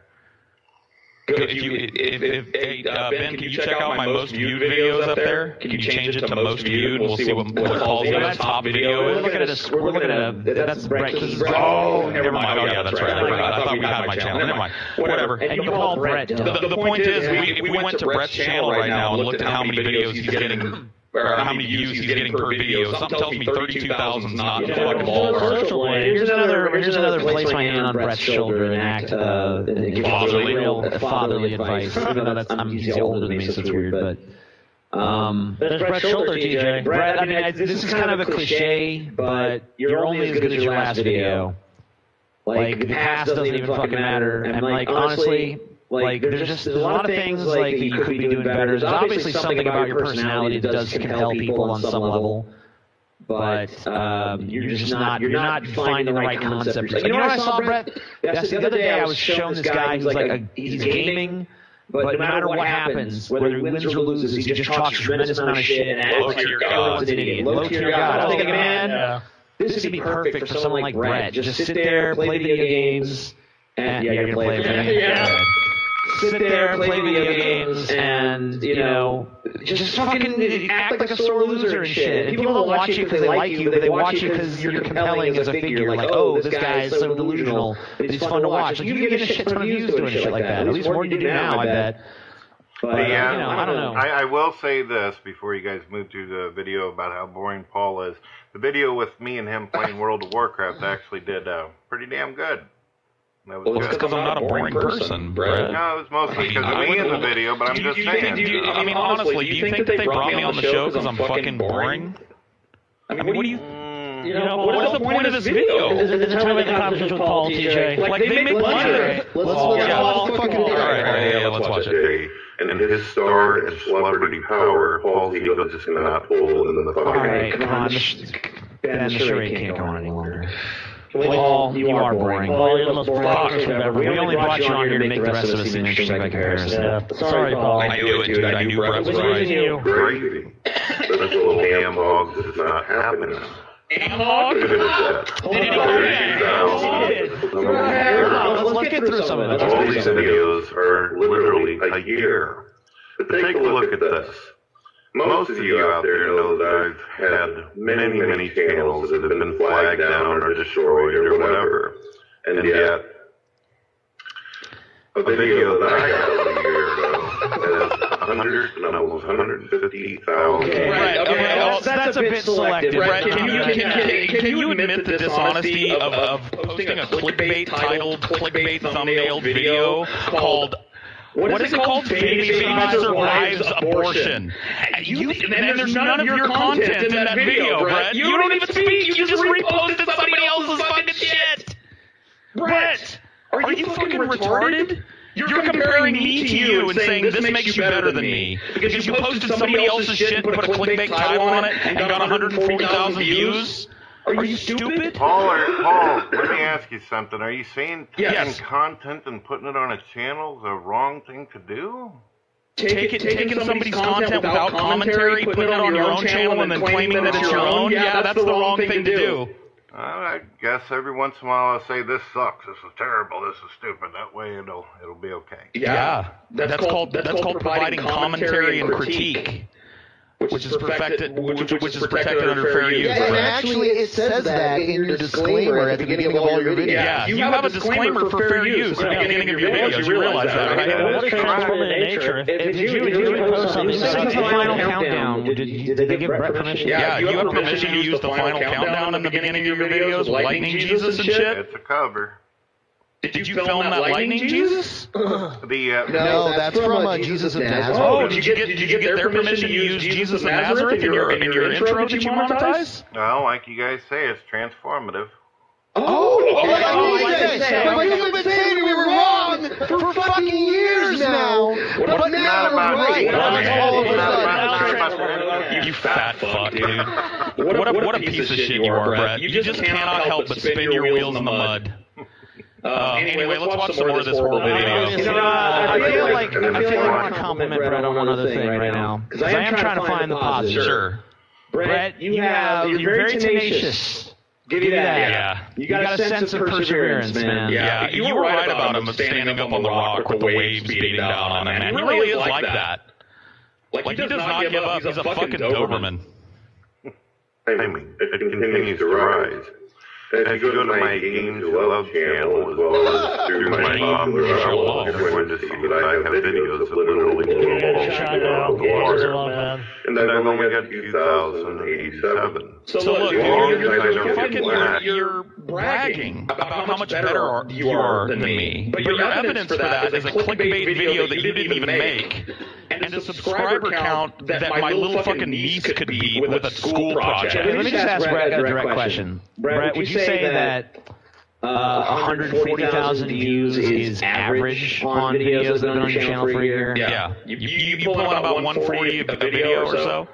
If you, if, if, hey, uh, Ben, can you check out my most viewed videos up there? Can you change it to most viewed? And we'll see what, what Paul's That's- top video We're is. looking at a. We're looking at a. That's Brett Keane. Oh, never mind. Oh, yeah, that's right. I forgot. I thought we had my channel. Never mind. Whatever. And you call Brett. The, the, the point is, we, we went to Brett's channel right now and looked at how many videos he's getting, or how many views he's getting per video. Something tells me 32,000 is not in the fucking ballpark. Social blade. Here's another. Here's another place my hand on Brett's shoulder and act uh, and give Fatherly. real fatherly advice. Even though that's I'm he's older than me, so it's weird. But um, That's Brett's shoulder, TJ. Brett, I mean, I, this is kind of a cliche, but you're only as good as your last video. Like the past doesn't even fucking matter. And like honestly, like there's just there's a lot of things like that you could be doing better. There's obviously something about your personality that does compel people on some level. But um, you're just not you're not finding the right concept. Like, you know what I saw, Brett? Yes, the other day I was shown this guy who's like a, he's gaming. But no matter what happens, whether he wins or loses, he just talks a tremendous amount of shit and acts like everyone's an idiot. Low tier God. I'm thinking, man, Yeah. this would be perfect for someone like Brett. Just sit there, play video games, and yeah, you're gonna play video games. Yeah. Sit there, and play video games, and you know, just fucking act like a sore loser and shit. And people don't watch you because they like you, but they watch you because you're compelling as a figure. Like, oh, this guy is so delusional. He's fun to watch. Like, you get a shit ton of views doing shit like that. At least more than you do now, I bet. But The, uh, uh, you know, I don't know. I, I will say this before you guys move to the video about how boring Paul is. The video with me and him playing World of Warcraft actually did uh, pretty damn good. That was Well, it's because I'm not a boring person, Brett. No, it was mostly because of me in the video, but I'm Do just do think- saying. do you- I mean, honestly, do you think that they brought me on the show because I'm fucking boring? I mean, what do you? You mm, know, What is the point of this video? Is it the time of the conversation with Paul, TJ? Like they make money. Let's, let's, let's Yeah. watch the fucking All video. right, all right, yeah, let's watch it. Day, and his star and celebrity power, Paul's ego just cannot pull in the All fucking right, come on. The sh- Ben, the charade can't go on any longer. Paul, you are boring. Paul, you're the most boring Fuck. person I've ever We met. only brought you on here to make the rest of us seem interesting by comparison. Yeah. Sorry, Paul. I knew it, dude. I knew Brett was We're right. using. Crazy. This little ham hog is not happening. Analog? Look. Did he do? Let's, let's get through some of it. All these videos are literally a year. But take a look at this. Most of you out there know that I've had many, many channels that have been flagged down or destroyed or whatever. And yet, a video that I got a year ago has 100 and almost 150,000. Brett, okay, That's, that's a bit selective. Brett, Brett, can you, can, can, can you admit the dishonesty of, of posting a clickbait titled, clickbait thumbnailed video called what is it called? Baby Baby Survives Abortion. And, you, and there's none of your content in that video, Brett. You don't even speak. You just reposted somebody else's fucking shit. Brett, are you fucking retarded? You're comparing me to you and saying this makes you better than me because you posted somebody else's shit and put a clickbait title on it and got 140,000 views. Are you stupid? Paul, or, Paul, let me ask you something. Are you saying taking Yes. content and putting it on a channel is a wrong thing to do? Take it, taking somebody's content without commentary, putting it on your own channel, and then claiming that it's your own. Yeah, that's the wrong thing to do. Uh, I guess every once in a while I'll say this sucks, this is terrible, this is stupid. That way it'll it'll be okay. Yeah, that's, called that's called providing commentary and critique, which is perfected, which, which is protected under fair use. Yeah, and Brett. actually, it says that in your disclaimer at the beginning of all your videos. Yeah, you have a disclaimer for fair use at the beginning of your videos. You realize that, right? What is transformative nature? If, if you, if you post something, This is the final countdown. Did, did, did they give Brett permission? Yeah, you have permission to use the final countdown in the beginning of your videos, lightning Jesus and shit. It's a cover. Did you film that lightning Jesus? The uh, No, that's from uh, Jesus of Nazareth. Oh, did you get did you get their permission to use Jesus of Nazareth in your in your intro that you monetize? well, like you guys say, it's transformative. Oh, oh, like oh, we like say. they say. But you've been saying we were wrong for fucking years now. But now we're right. All of a sudden. You fat fuck, dude. What a, what a piece of shit you are, Brett. You just cannot help but spin your wheels in the mud. Uh, anyway, let's watch some more of this horrible You video. know, uh, I feel like I feel like I want to compliment Brett on one other thing right now because I am trying to find the positive. Sure. Brett, you have you're very tenacious. Give you that. Yeah. You got a sense of perseverance, man. Yeah, you were right about him standing up on the rock with the waves beating down on him, man. He really is like that. Like, he does not give up. He's a fucking Doberman. I mean, it continues to rise. As you go to my Games to Love channel, as well as through my Bob Ross, you're going to see that I have videos of literally Yeah, shot down. Games of love, man. And I've only got 2,087. So look, you're, long as you're, you're, don't fucking, you're, you're bragging about how much better are- you are than me. But your evidence for that is a clickbait video that you didn't even make, and a subscriber count that my little fucking niece could be with a school project. Let me just ask Brett a direct question. Brett, would you say that uh, 140,000 views is average on videos that have been on your channel for a year? Yeah, you, you, you pull in about 140 a video or so.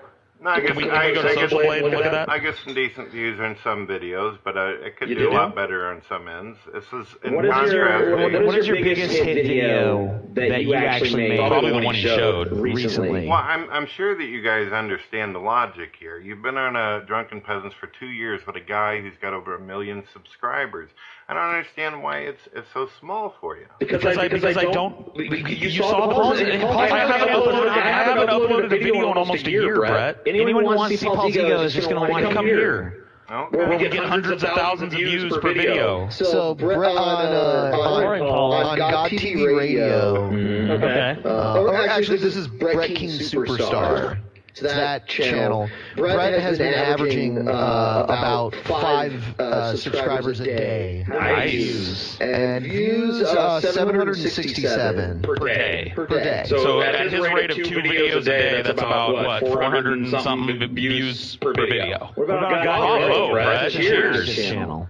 No, I guess, we- can we I, go to I guess, Social Blade and look at that? I get some decent views on some videos, but uh, it could You do a lot better on some ends. This is in What is contrast. your- to- What is your biggest hit video that you actually made? Probably the one he showed recently. Well, I'm, I'm sure that you guys understand the logic here. You've been on a Drunken Peasants for two years with a guy who's got over a million subscribers. I don't understand why it's it's so small for you. Because I, because I don't. You, saw the Paul's. I haven't uploaded. I haven't uploaded a video in almost a year, Brett. Anyone who wants to see Paul ego is just going to want to Come here. Okay. Where we get hundreds of thousands of views per video. So, Brett, on, uh, Boring, on, on God TV Radio, Okay. uh, or actually, this is Brett King Superstar. It's that channel. Brett has been averaging uh, about five uh, subscribers a day. Nice. And views, uh, 767 Per day. per day. So at his rate of two videos a day, that's about what 400 and something views per video. What about God Bravo, Radio, Brett. Cheers. This channel.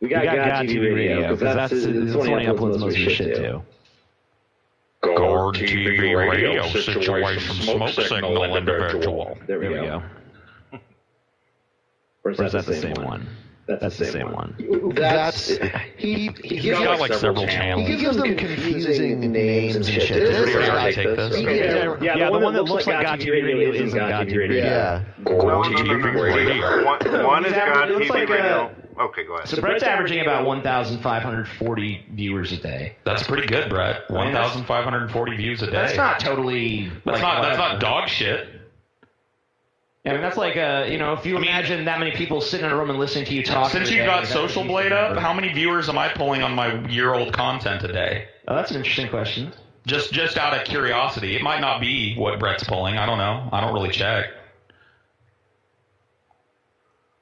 We We got, got God God TV Radio because that's, that's the one he uploads most of his shit to. Guard TV radio situation smoke signal individual. There we There we go. go. Or Or is that the same one? That's the same one. That's he. He He's gives, got like several channels. he channels. gives them confusing names and shit. This Pretty is hard like to take this. Yeah, Yeah, the one that looks like God TV Radio isn't God TV Radio. Yeah. No. Radio. One, one is He's God averaging- it looks TV Radio. Okay, go ahead. So Brett's averaging about 1,540 viewers a day. That's pretty good, Brett. 1,540 views a day. That's not totally. That's like, not. That's whatever. not dog shit. I mean, that's like uh, you know, if you I mean- imagine that many people sitting in a room and listening to you talk. Since you day, got Social Blade up, how many viewers am I pulling on my year-old content a day? Oh, that's an interesting question. Just, just out of curiosity, it might not be what Brett's pulling. I don't know. I don't really check.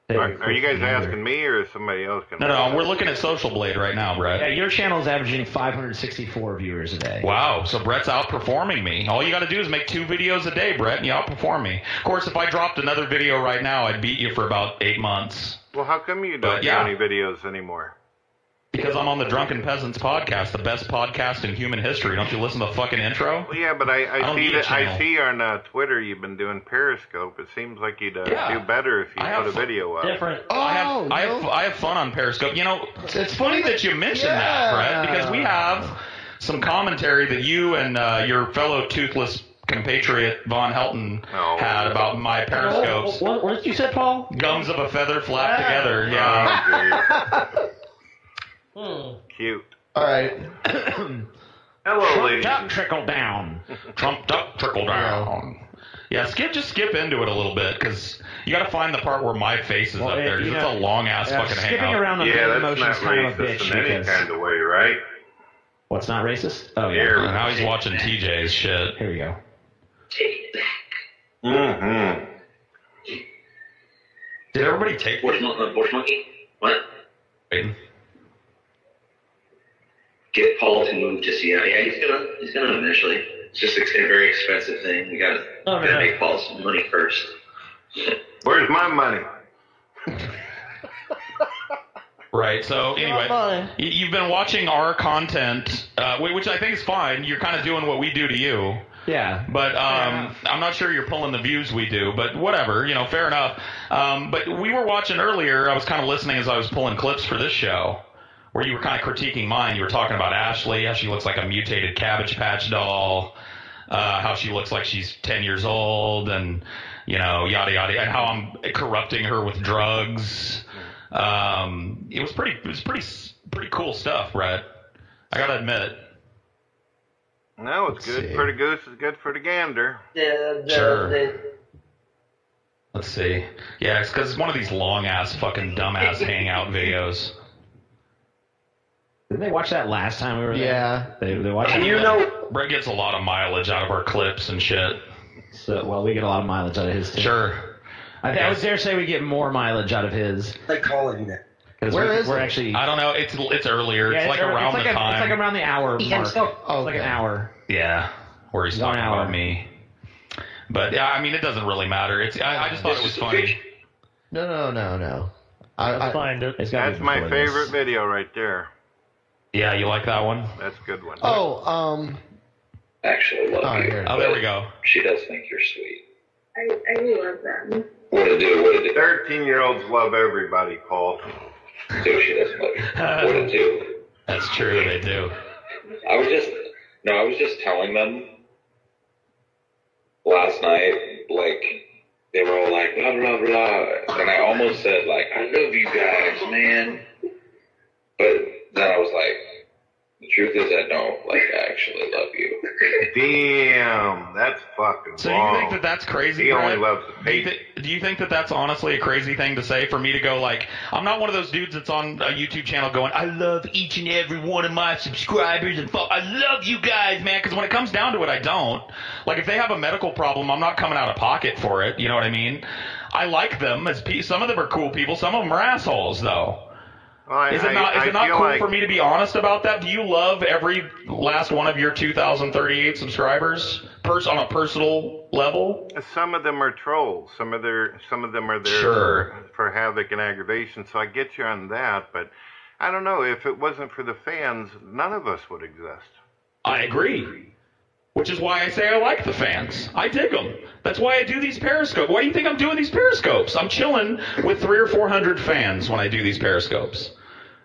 Are, are you guys asking me or is somebody else going No, no, we're looking at Social Blade right now, Brett. Yeah, Brett. your channel is averaging 564 viewers a day. Wow, so Brett's outperforming me. All you got to do is make two videos a day, Brett, and you outperform me. Of course, if I dropped another video right now, I'd beat you for about eight months Well, how come you don't yeah. do any videos anymore? Because I'm on the Drunken Peasants podcast, the best podcast in human history. Don't you listen to the fucking intro? Well, yeah, but I, I, I see that I see on uh, Twitter you've been doing Periscope. It seems like you'd uh, Yeah. do better if you I put a video up. Different. I have, Oh, I have. I have fun on Periscope. You know, it's funny that you mentioned that, Brett, because we have some commentary that you and uh, your fellow toothless compatriot Von Helton Oh. had about my periscopes. What, what did you say, Paul? Gums of a feather flap Yeah. together. Yeah. Oh, Hmm. Cute. All right. Hello, ladies. Duck trickle down. Trump duck trickle down. Yeah, skip just skip into it a little bit because you got to find the part where my face is Well, up it- there. 'cause you it's know, a long ass Yeah, fucking skipping hangout. around the Yeah, main that's emotion not is kind of a racist bitch in any because kind of way, right? what's not racist? Oh yeah. Here. And now he's watching TJ's shit. Here we go. Take back Mm-hmm. Did everybody take Bush, mon- uh, bush monkey? What? Wait. Get Paul to move to Seattle. Yeah, he's gonna. He's gonna eventually. It's just a, a very expensive thing. We gotta, Oh, gotta yeah. make Paul some money first. Where's my money? Right. So anyway, you've been watching our content, uh, which I think is fine. You're kind of doing what we do to you. Yeah. But um, I'm not sure you're pulling the views we do, but whatever, you know, fair enough. Um, but we were watching earlier. I was kind of listening as I was pulling clips for this show, where you were kind of critiquing mine. You were talking about Ashley, how she looks like a mutated Cabbage Patch doll, uh, how she looks like she's 10 years old, and you know, yada yada, and how I'm corrupting her with drugs. Um, it was pretty, it was pretty, pretty cool stuff, Brett. I gotta admit. No, it's good see. for the goose. It's good for the gander. The, the, Sure. the, Let's see. Yeah, it's because it's one of these long ass fucking dumbass hangout videos. Didn't they watch that last time we were there? Yeah. They, they watched And it. you know, Brett gets a lot of mileage out of our clips and shit. So, well, we get a lot of mileage out of his too. Sure. I, think, I would dare say we get more mileage out of his. They call it that. 'cause Where we're, is we're it? actually. I don't know. It's it's earlier. Yeah, it's, like early- around it's like the a- time. It's like around the hour mark. Oh, It's like an hour. yeah, where he's One talking hour. about me. But yeah, I mean, it doesn't really matter. It's I, I just thought it was funny. No, no, no, no. I, I'll I, find it. It's gotta That's my before this. favorite video right there. Yeah, you like that one? That's a good one. oh, um, actually love oh, you. here. Oh, there we go. She does think you're sweet. I, I love them. What to do? What to do? Thirteen-year-olds love everybody, Paul. Do she doesn't love you? What to do? That's true. They do. I was just no, I was just telling them last night, like they were all like blah blah blah, and I almost said like I love you guys, man. But then I was like, the truth is I don't like actually love you. Damn, that's fucking So you think that that's crazy? He only loves the Do you, pay. do you think that that's honestly a crazy thing to say for me to go like I'm not one of those dudes that's on a YouTube channel going I love each and every one of my subscribers and fuck, I love you guys man because when it comes down to it I don't like if they have a medical problem I'm not coming out of pocket for it you know what I mean I like them as pe- some of them are cool people some of them are assholes though Well, I, is it I- not is it not cool like, for me to be honest about that? Do you love every last one of your 2,038 subscribers, pers- on a personal level? Some of them are trolls. Some of their some of them are there Sure. for, for havoc and aggravation. So I get you on that, but I don't know if it wasn't for the fans, none of us would exist. I agree. Which is why I say I like the fans. I dig them. That's why I do these periscopes. Why do you think I'm doing these periscopes? I'm chilling with three or four hundred fans when I do these periscopes.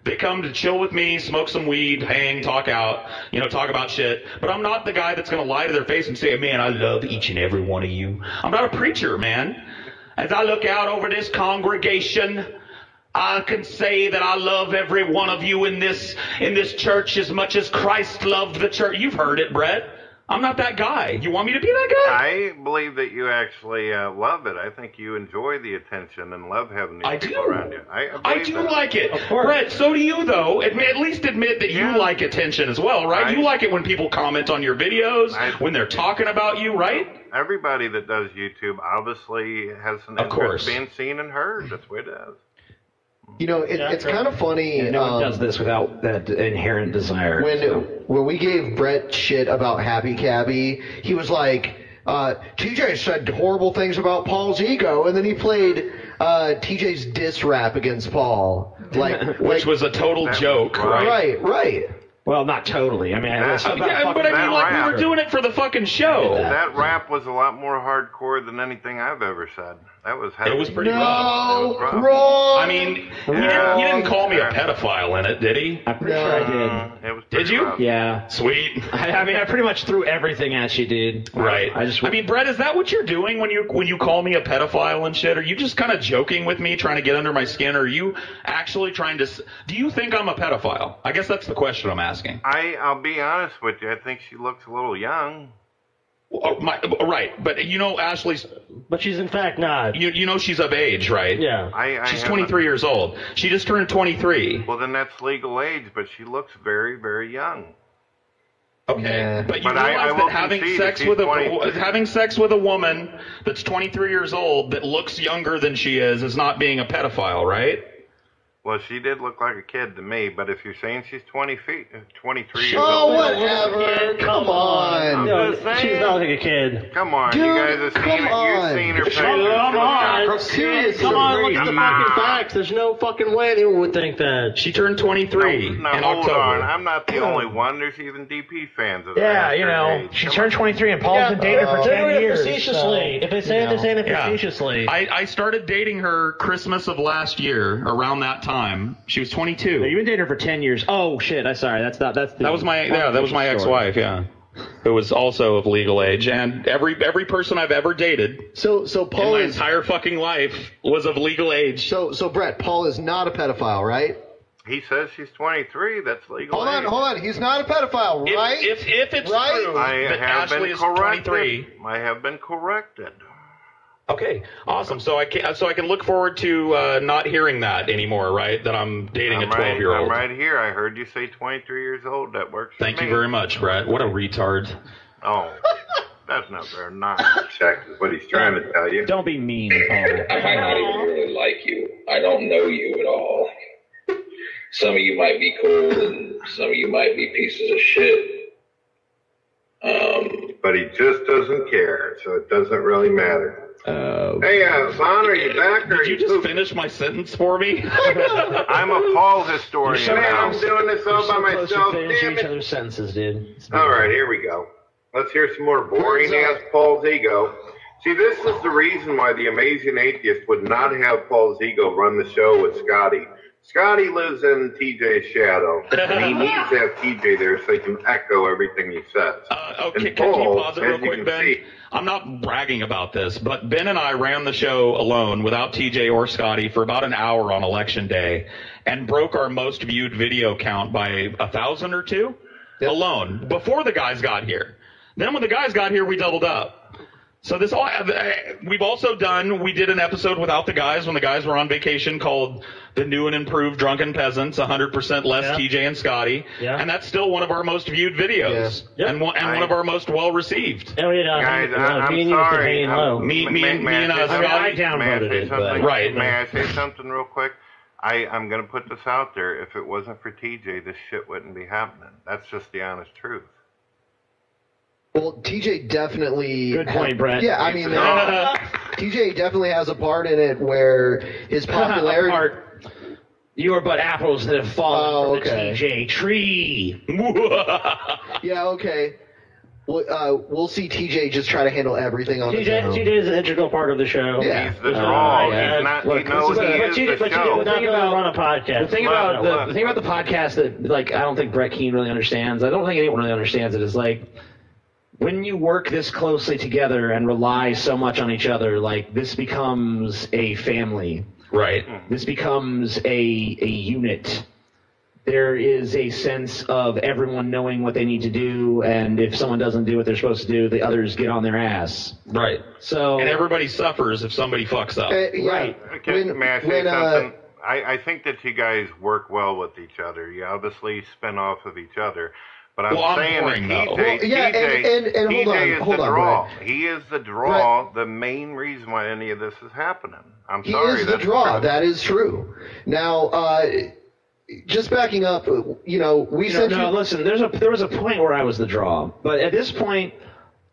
They come to chill with me, smoke some weed, hang, talk out, you know, talk about shit. But I'm not the guy that's going to lie to their face and say, man, I love each and every one of you. I'm not a preacher, man. As I look out over this congregation, I can say that I love every one of you in this in this church as much as Christ loved the church. You've heard it, Brett. I'm not that guy. You want me to be that guy? I believe that you actually uh, love it. I think you enjoy the attention and love having these I people do. around you. I, I, I do that. like it. of Brett, so do you, though. Admit, at least admit that you like attention as well, right? I- you like it when people comment on your videos, I- when they're talking about you, right? Everybody that does YouTube obviously has an Of interest course. being seen and heard. That's what it is. You know, it, it's kind of funny. Yeah, no one um, does this without that inherent desire. when so. when we gave Brett shit about Happy Cabby, he was like, uh, TJ said horrible things about Paul's ego, and then he played uh, TJ's diss rap against Paul, like Which was a total joke, right? right, right. Well, not totally. I mean, I That- yeah, but I mean, like we were doing it for the fucking show. That rap was a lot more hardcore than anything I've ever said. That was heavy. It was pretty No, rough. It was rough. wrong. I mean, he didn't, he didn't call me a pedophile in it, did he? I'm pretty sure I did. it was Did you? rough. Yeah. Sweet. I, I mean, I pretty much threw everything at you, dude. Right. I just. I mean, Brett, is that what you're doing when you when you call me a pedophile and shit? Are you just kind of joking with me, trying to get under my skin, or are you actually trying to? Do you think I'm a pedophile? I guess that's the question I'm asking. I, I'll be honest with you. I think she looks a little young. Oh, my, oh, right, but you know, Ashley's. But she's in fact not. You you know she's of age, right? Yeah. I, I She's haven't- 23 years old. She just turned 23. Well, then that's legal age, but she looks very, very young. Okay, Yeah. but you But realize I will that having sex with she's a 20. having sex with a woman that's 23 years old that looks younger than she is is not being a pedophile, right? Well, she did look like a kid to me, but if you're saying she's 20 feet, uh, 23 years Oh, old, whatever. Come on. No, just saying. she's not like a kid. come on, Dude, you guys have come seen it. on. You've seen her pictures. Come on. Seriously. Come on, look at the Nah. fucking facts. There's no fucking way anyone would think that. She turned 23 Now, in hold October. on. I'm not the only one. There's even DP fans of yeah, that you know, she turned 23 and Paul's Yeah, been dating her for uh, 10 they're doing it years. facetiously. if they say you it, they're saying it Yeah. facetiously. I, I started dating her Christmas of last year, around that time. She was 22. You've been dating her for 10 years. Oh, shit. I'm sorry. That's not. That's the, That was my yeah, that was my Story. ex-wife, yeah. Who was also of legal age, and every every person I've ever dated So, so in Paul my is entire fucking life was of legal age. so so Brett. Paul is not a pedophile, right? He says she's 23. That's legal. Hold on, age. hold on. He's not a pedophile, If, right? if if it's Right? true I that have Ashley been is corrected. 23, I have been corrected. Okay, awesome. So I can so I can look forward to uh, not hearing that anymore, right? That I'm dating I'm a 12 right, year I'm old. right here. I heard you say 23 years old. That works. for Thank you me. very much, Brett. What a retard. Oh, that's not very nice. Check is what he's trying to tell you. Don't be mean, Paul. I might not even really like you. I don't know you at all. Some of you might be cool, and some of you might be pieces of shit. Um, But he just doesn't care, so it doesn't really matter. Uh, Hey, uh, Vaughn, are you back or Did you just pooping? finish my sentence for me? I'm a Paul historian You're so now. I'm doing this all by so close to myself. finishing Damn each other's sentences, dude. All right, here we go. Let's hear some more boring ass Paul's ego. See, this is the reason why the amazing atheist would not have Paul's ego run the show with Scotty. Scotty lives in TJ's shadow, and he needs to have TJ there so he can echo everything he says. Uh, okay, And can, can you pause it real quick, Ben? see- I'm not bragging about this, but Ben and I ran the show alone without TJ or Scotty for about an hour on election day and broke our most viewed video count by a thousand or two alone before the guys got here. Then when the guys got here, we doubled up. So this all we've also done. We did an episode without the guys when the guys were on vacation called "The New and Improved Drunken Peasants." 100% less Yeah. TJ and Scotty, Yeah. and that's still one of our most viewed videos Yeah. and one, and one of our most well received. Oh, yeah, Guys, uh, I, I'm me and you have been sorry. I'm- Me- me may- and- may me and, uh. Scotty- I downvoted May I say it, but- something? Right. May I say something real quick? I, I'm going to put this out there. If it wasn't for TJ, this shit wouldn't be happening. That's just the honest truth. Well, TJ definitely. Good point, Brett. Yeah, I mean, uh, TJ definitely has a part in it where his popularity. Apart. You are but apples that have fallen Oh, from okay. the TJ tree. Yeah, okay. we'll, uh, we'll see TJ just try to handle everything on his TJ, own. TJ is an integral part of the show. Yeah. He's the draw. yeah. He's not. Look, you know, this is he is But you, the but show. would not Think about- run a podcast. The thing about the, the thing about the podcast that like I don't think Brett Keane really understands. I don't think anyone really understands it. Is like when you work this closely together and rely so much on each other, like this becomes a family. Right. This becomes a a unit. There is a sense of everyone knowing what they need to do, and if someone doesn't do what they're supposed to do, the others get on their ass. Right. So And everybody suffers if somebody fucks up. Uh, yeah, Right. Okay, When, may I say when, uh, something? I, I think that you guys work well with each other. You obviously spin off of each other. But I'm Well, I'm saying boring, that though. TJ, Well, yeah, and- and- and hold on, is hold the on, draw. Brett. He is the draw, the main reason why any of this is happening. I'm He sorry. is the draw. true. That is true. Now, uh, just backing up, you know, we You know, sent no, you. listen. There's a there was a point where I was the draw, but at this point,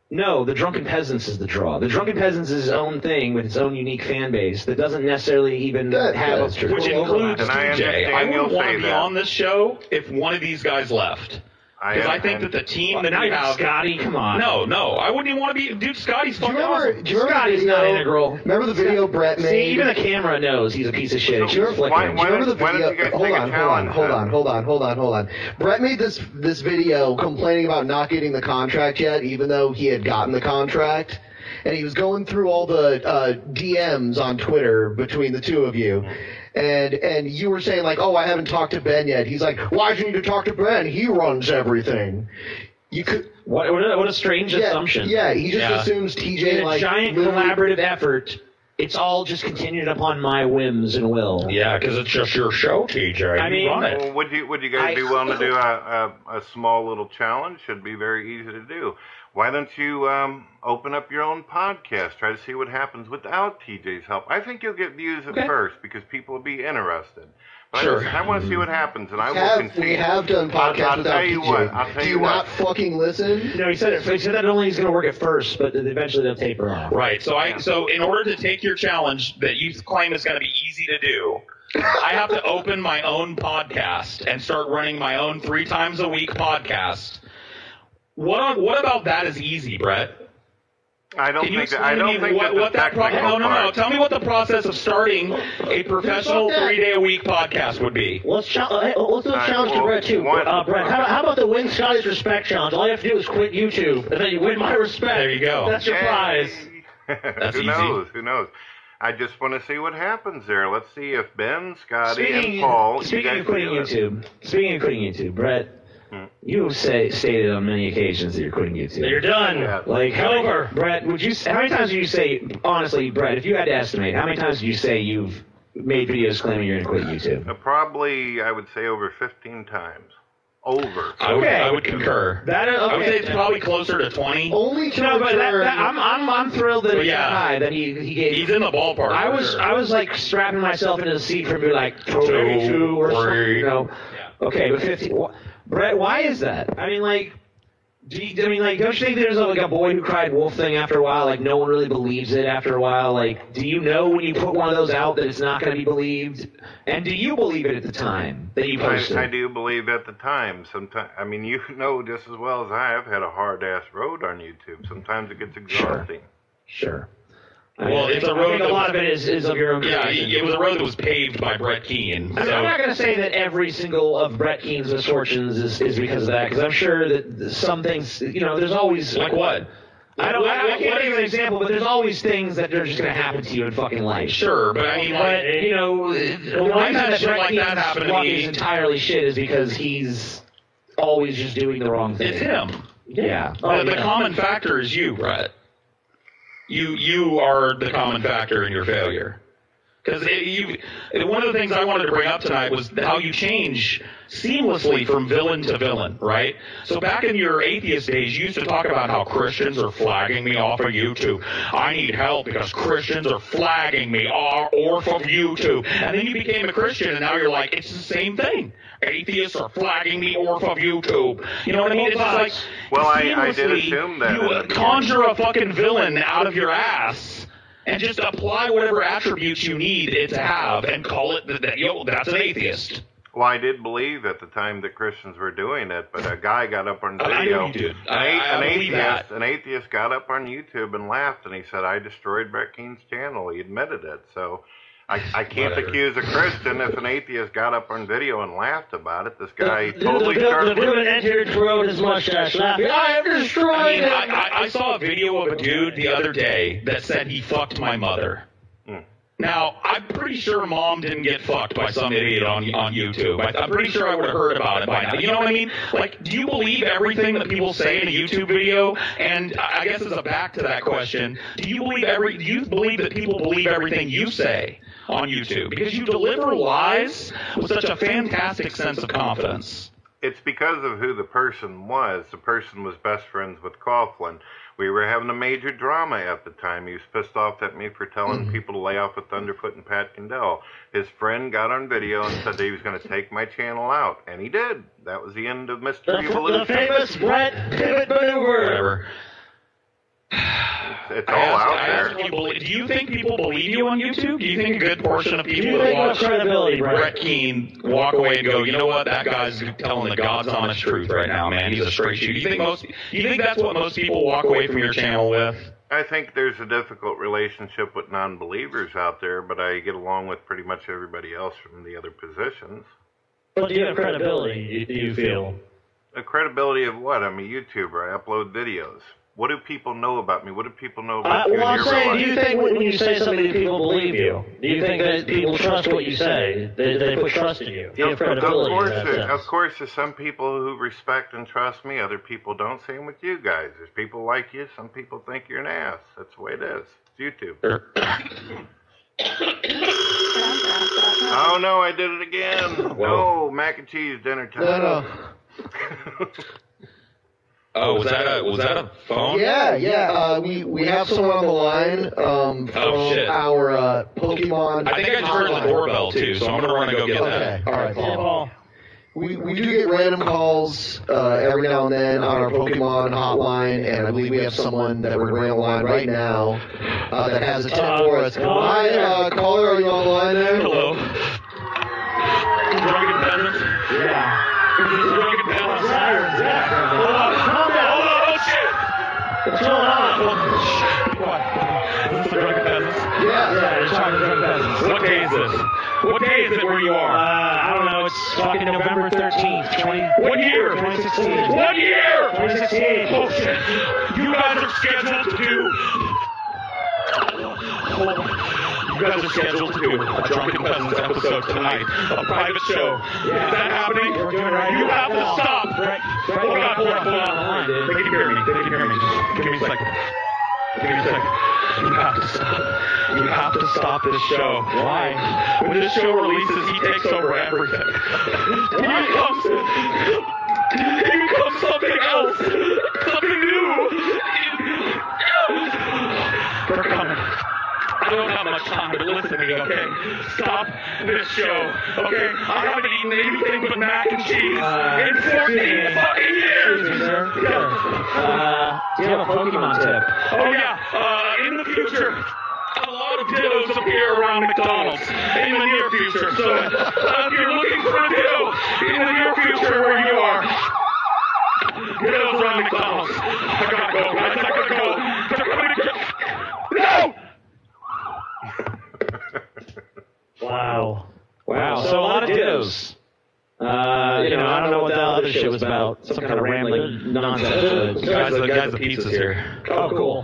no. The Drunken Peasants is the draw. The Drunken Peasants is its own thing with its own unique fan base that doesn't necessarily even That- have that's a true. Which includes And I TJ. I understand wouldn't you'll want to be that. on this show if one of these guys left. I Because I, am- think that the team that Not we even have. Scotty. Come on. No, no. I wouldn't even want to be. Dude, Scotty's Do you fucking remember? awesome. Do you remember Scotty's video? not integral. Remember the video Brett made? See, even the camera knows he's a piece of shit. Do you remember, Why- do you remember the don't- why don't video? hold on, hold on, hold on, hold on, hold on, hold on. Brett made this this video complaining about not getting the contract yet, even though he had gotten the contract. And he was going through all the uh, DMs on Twitter between the two of you. And and you were saying like, oh, I haven't talked to Ben yet. He's like, why'd you need to talk to Ben? He runs everything. You could What, what, a, what a strange yeah, assumption. Yeah, he just Yeah. assumes TJ In a like giant collaborative effort, it's all just continued upon my whims and will. Yeah, because it's just your show, TJ. I You mean- run it. Well, would you would you guys I- be willing to do a, a, a small little challenge? Should be very easy to do. Why don't you um, open up your own podcast? Try to see what happens without TJ's help. I think you'll get views at Okay. first because people will be interested. But Sure. I, I want to see what happens, and I We will have, concede. we have done I'll- podcasts I'll without tell you TJ. what. I'll tell Do you you what. not fucking listen? No, he said it. He said that only is going to work at first, but eventually they'll taper off. Right. So I so in order to take your challenge that you claim is going to be easy to do, I have to open my own podcast and start running my own three times a week podcast. What what about that is easy, Brett? I don't Can you think that, I don't think what, that what that pro- no no no tell me what the process of starting a professional three day a week podcast would be. Let's, ch- uh, let's do a challenge to well, Brett too. one- Uh, Brett, how, how about the win Scotty's respect challenge? All you have to do is quit YouTube, and then you win my respect. There you go. That's your prize. That's Who easy. knows? Who knows? I just want to see what happens there. Let's see if Ben, Scotty, Speaking, and Paul. you speaking guys of quitting. YouTube, speaking of quitting YouTube, Brett, You have say, stated on many occasions that you're quitting YouTube. You're done. Yeah. Like how many, Over. Brett? Would you? How many times do you say honestly, Brett? If you had to estimate, how many times do you say you've made videos claiming you're going to quit YouTube? Uh, probably, I would say over 15 times. Over. I would Okay. I would concur. That is I would say okay. it's probably closer to twenty. Only to No, but that, that, I'm, I'm I'm thrilled that Well, it's yeah. that high that he he gave. He's in the ballpark. I was sure. I was like strapping myself into the seat for maybe like two, Two, two or something. three. You know. Okay, but fifty. wh- Brett, why is that? I mean, like, do you, I mean, like, don't you think there's like a boy who cried wolf thing after a while? Like, no one really believes it after a while. Like, do you know when you put one of those out that it's not going to be believed? And do you believe it at the time that you posted? I, I do believe at the time. Sometimes, I mean, you know just as well as I. I've had a hard ass road on YouTube. Sometimes it gets exhausting. Sure. I Well, I it's think- a I road think a lot of it is, is of your own Yeah, creation. it was a road that was paved by Brett Keane. I So I'm not going to say that every single of Brett Keane's misfortunes is, is because of that, because I'm sure that some things, you know, there's always like what? I don't. What- I, I can't what- give an example, but there's always things that are just going to happen to you in fucking life. Sure, but I mean, But like, you know, the reason that Brett like that to luck is entirely shit is because he's always just doing the wrong thing. it's him. Yeah. the, the common factor is you, Brett. You you are the common factor in your failure. Because one of the things I wanted to bring up tonight was how you change seamlessly from villain to villain, right? So back in your atheist days, you used to talk about how Christians are flagging me off of YouTube. I need help because Christians are flagging me off off of YouTube. And then you became a Christian, and now you're like, it's the same thing. Atheists are flagging me off of YouTube. You know what I mean? It's like Well, I- I did assume that You in the beginning. conjure a fucking villain out of your ass and just apply whatever attributes you need it to have and call it that, that yo, that's an atheist. Well, I did believe at the time that Christians were doing it, but a guy got up on I know video. you did. An, I- a- I an atheist, that. an atheist got up on YouTube and laughed, and he said, "I destroyed Brett Keane's channel." He admitted it. So, I, I can't Whatever. accuse a Christian if an atheist got up on video and laughed about it. This guy The, totally the, the, started. the villain entered, twirled his mustache, laughing. I have destroyed I mean, him. I, I, I saw a video of a dude the other day that said he fucked my mother. Hmm. Now, I'm pretty sure mom didn't get fucked by some idiot on on YouTube. I, I'm pretty sure I would have heard about it by now. You know what I mean? Like, do you believe everything that people say in a YouTube video? And I I guess as a back to that question, do you believe every? Do you believe that people believe everything you say on YouTube because you deliver lies with such a fantastic sense of confidence? It's because of who the person was. The person was best friends with Coughlin. We were having a major drama at the time. He was pissed off at me for telling Mm-hmm. people to lay off with Thunderfoot and Pat Condell. His friend got on video and said that he was going to take my channel out, and he did. That was the end of The, Mystery the Evolution. famous Brett Pivot Maneuver. It's all asked- out there. asked you believe- do you think people believe you on YouTube? Do you think a good portion of Do people that watch credibility, Brett? Keane walk away and go, you know what, that guy's telling the God's honest truth right now, man. He's a straight shooter. Do you think most? Do you think that's what most people walk away from your channel with? I think there's a difficult relationship with non-believers out there, but I get along with pretty much everybody else from the other positions. But do you have credibility, do you feel? The credibility of what? I'm a YouTuber. I upload videos. What do people know about me? What do people know Uh, about you well, I'm saying, do you think when when you say something that people believe you? Do you think that people trust what you say? They, they put trust in you? Do you have Of course, in that there- sense? of course, there's some people who respect and trust me. Other people don't. Same with you guys. There's people like you. Some people think you're an ass. That's the way it is. It's YouTube. Oh no, I did it again. No, mac and cheese dinner time. No, no. Oh, was that a was that a phone? Yeah, yeah. Uh, we we have someone on the line um, from Oh, shit. our uh, Pokemon. I think I just heard the hotline. doorbell too, so I'm gonna run and go get Okay, that. all right, Paul. Paul. We we do get random calls uh, every now and then on our Pokemon hotline, and I believe we have someone that we're going to bring on the line right now uh, that has a tip for us. Hi, uh, caller, are you on the line there? Hello. Drunken peasants. Yeah. What's going on? Be quiet. Is this the drunken peasants? Yeah. Yeah, you're talking to drunk peasants. What day is this? What day is it where you are? Uh? I don't know. It's fucking November 13th, 20, What year? 2016. What year? 2016. Oh shit! You guys are scheduled to do. Hold on. You guys are scheduled to do a Drunken Peasants episode tonight, a private show. Is that happening? We're doing right You have to stop. Brett, Hold on, hold on, hold on on. the line, dude. They can hear me. They can hear me. Just give me a second. Give me a second. You have to stop. You have to stop this show. Why? When this show releases, he takes over everything. He becomes, he becomes something Stop this show, okay? I haven't eaten anything but mac and cheese in 14 fucking years. Excuse me, sir. Sir. Uh, do you have a Pokemon tip? Oh yeah, uh, in the future, a lot of dittos appear around McDonald's in the near future. So uh, if you're looking for a ditto in the near future where you are, dittos around McDonald's. I gotta go, guys. I gotta go. They're coming to No! Wow. Wow. So a lot of dittos. Uh, you know, I don't know what that other shit was about. Some kind of rambling nonsense. Guys, the guys, the pizza's here. Oh, cool.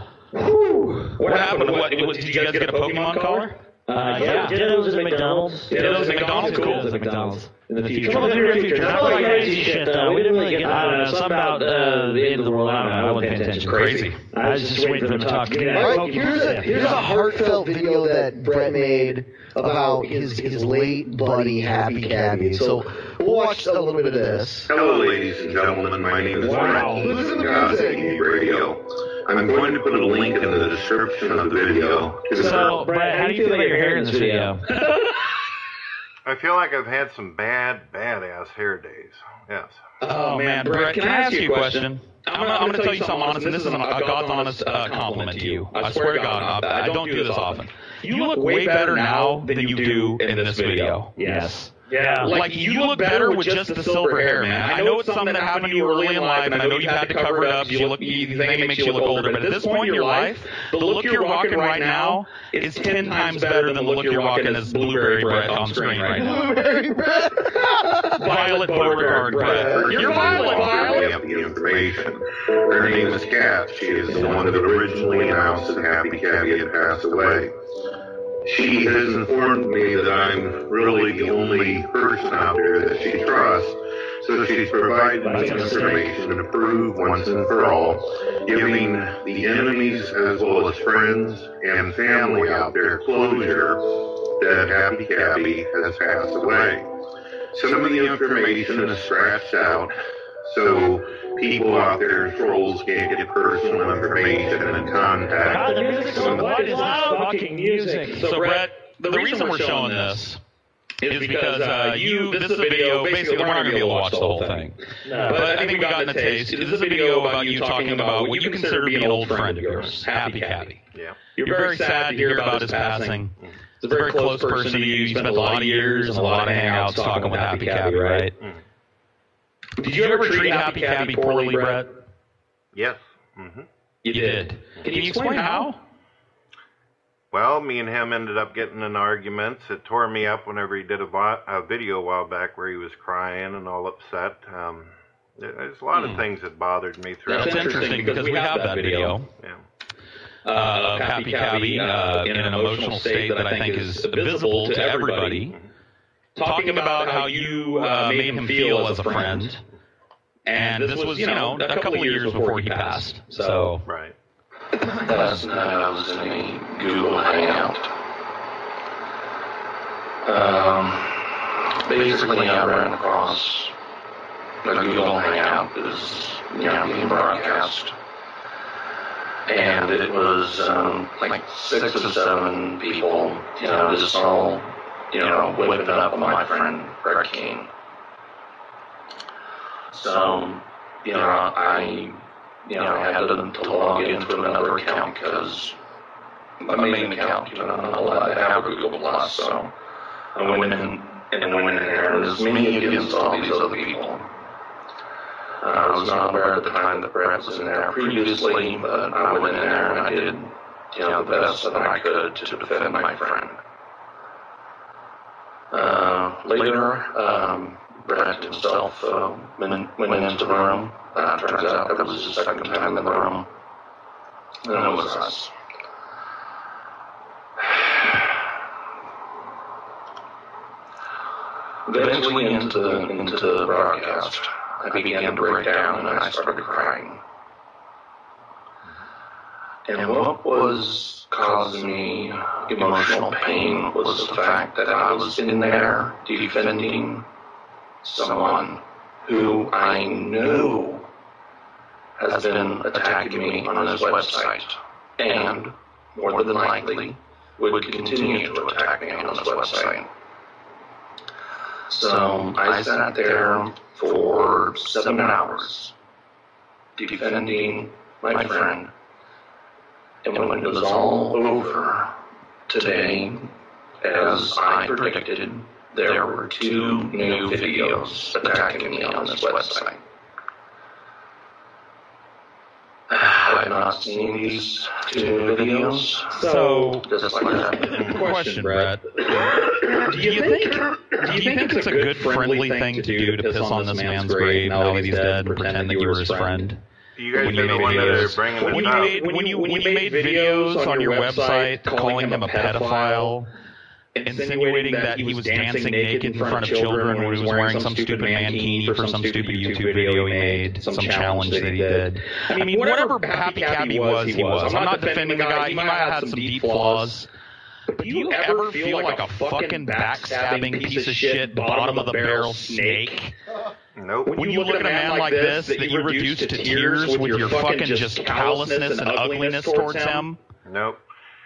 What happened? What, what, did you guys get a Pokemon collar? Uh, yeah, dittos at McDonald's. Dittos at McDonald's? Cool. Dittos at McDonald's. In the future. Well, in the future. Not like crazy shit, though. We didn't really get, I don't know, something about uh, the end of the world. I don't know. I wasn't paying attention. Crazy. I was just waiting for them to talk. All right, here's a here's a heartfelt video that Brett made about his his late buddy Happy Cabby. So we'll watch a little bit of this. Hello, ladies and gentlemen. My name is Wow. Brett Listen to the music. Radio. I'm going to put a link in the description of the video. to the So, Brad, how do you feel about your hair in this video? I feel like I've had some bad, badass hair days. Yes. Oh man, Brett, can I ask you a question? I'm gonna, I'm gonna tell you something honest, and this is an, a God's honest uh, compliment to you. I swear to God, I, I don't do this often. You look way better now than you do in this video. Yes. Yeah. Like you look better with just the silver hair, man. I know it's something that happened to you early in life, and I know you had to cover it up. 'cause You look, you think it makes you look older, but at this point in your life, the look you're rocking right now is ten times better than the look you're rocking as blueberry bread on screen right now. Blueberry bread. Violet Beauregarde bread. You're Violet, Violet. the information. Her name is Kat. She is the one that originally announced that Happy Cabby had passed away. She has informed me that I'm really the only person out there that she trusts. So she's provided me information to prove once and for all, giving the enemies as well as friends and family out there closure that Happy Cabby has passed away. Some of the information is scratched out, so people out there, trolls, can't get personal information and God, contact. the music's so what is this fucking music? So Brett, the, reason we're showing this is because uh, you. This is a video. Basically, we're not going to be able to watch the whole thing. No. But I think we've gotten a taste. This is a video about you talking about what you consider to be an old friend of yours, Happy Cabby. Yeah. You're very sad to hear about his passing. It's a very close person to you. You spent a lot of years and a lot of hangouts talking with Happy Cabby, right? Did you ever treat Happy Cabby poorly, Brett? Yes. Mm-hmm. You did. Can you explain how? Well, me and him ended up getting in arguments. It tore me up whenever he did a, vi- a video a while back where he was crying and all upset. Um, there- there's a lot of things that bothered me throughout. That's interesting because we have that video. Yeah. uh, of Happy Cabby uh, in an emotional state that I think is visible to everybody, talking about how you uh, made him feel as a friend. And this was, you know, a couple of years before he passed. So, Right. Last night I was in a Google Hangout. Um, basically I ran across the Google Hangout is, you know, being broadcast. And it was, um, like six or seven people, you know, just all, you know, whipping up on my friend Brett Keane. So, you know, I you know, I had to, to log into another account because my main account, you know, I'm not allowed to have a Google Plus, so I went in and went in there, and it was me against all these other people. Uh, I was not aware at the time that Brett was in there previously, but I went in there and I did, you know, the best that I could to defend my friend. Uh, later, um, Brett himself uh, went, went into the room. Uh, turns out that was his second time in the room. And it was us. Eventually into the, into the broadcast, I began to break down and I started crying. And what was causing me emotional pain was the fact that I was in there defending someone who I knew has been attacking me on his website and more than likely would continue to attack me on his website. So I sat there for seven hours defending my friend. And when it was all over today, as I predicted, there were two new videos attacking me on this website. I have not seen these two new videos. So, Just like that. question, Brett. Do you think do you think it's a good friendly thing to do to piss on this man's grave now that he's dead and pretend that you were his friend? You guys When are you the made one that are videos, bringing when you up. made when you when you made videos on your website calling him a pedophile, insinuating that he was dancing naked in front of children when he was wearing some stupid mankini for some stupid YouTube video he made, some challenge that he did. I mean, whatever Happy Cabby was, he was. I'm not defending the guy. He might have had some deep flaws. But do you ever feel like a fucking backstabbing piece of shit, bottom of the barrel snake? Nope. When you look at a man like this that you reduce to tears with your fucking just callousness and ugliness towards him? Nope.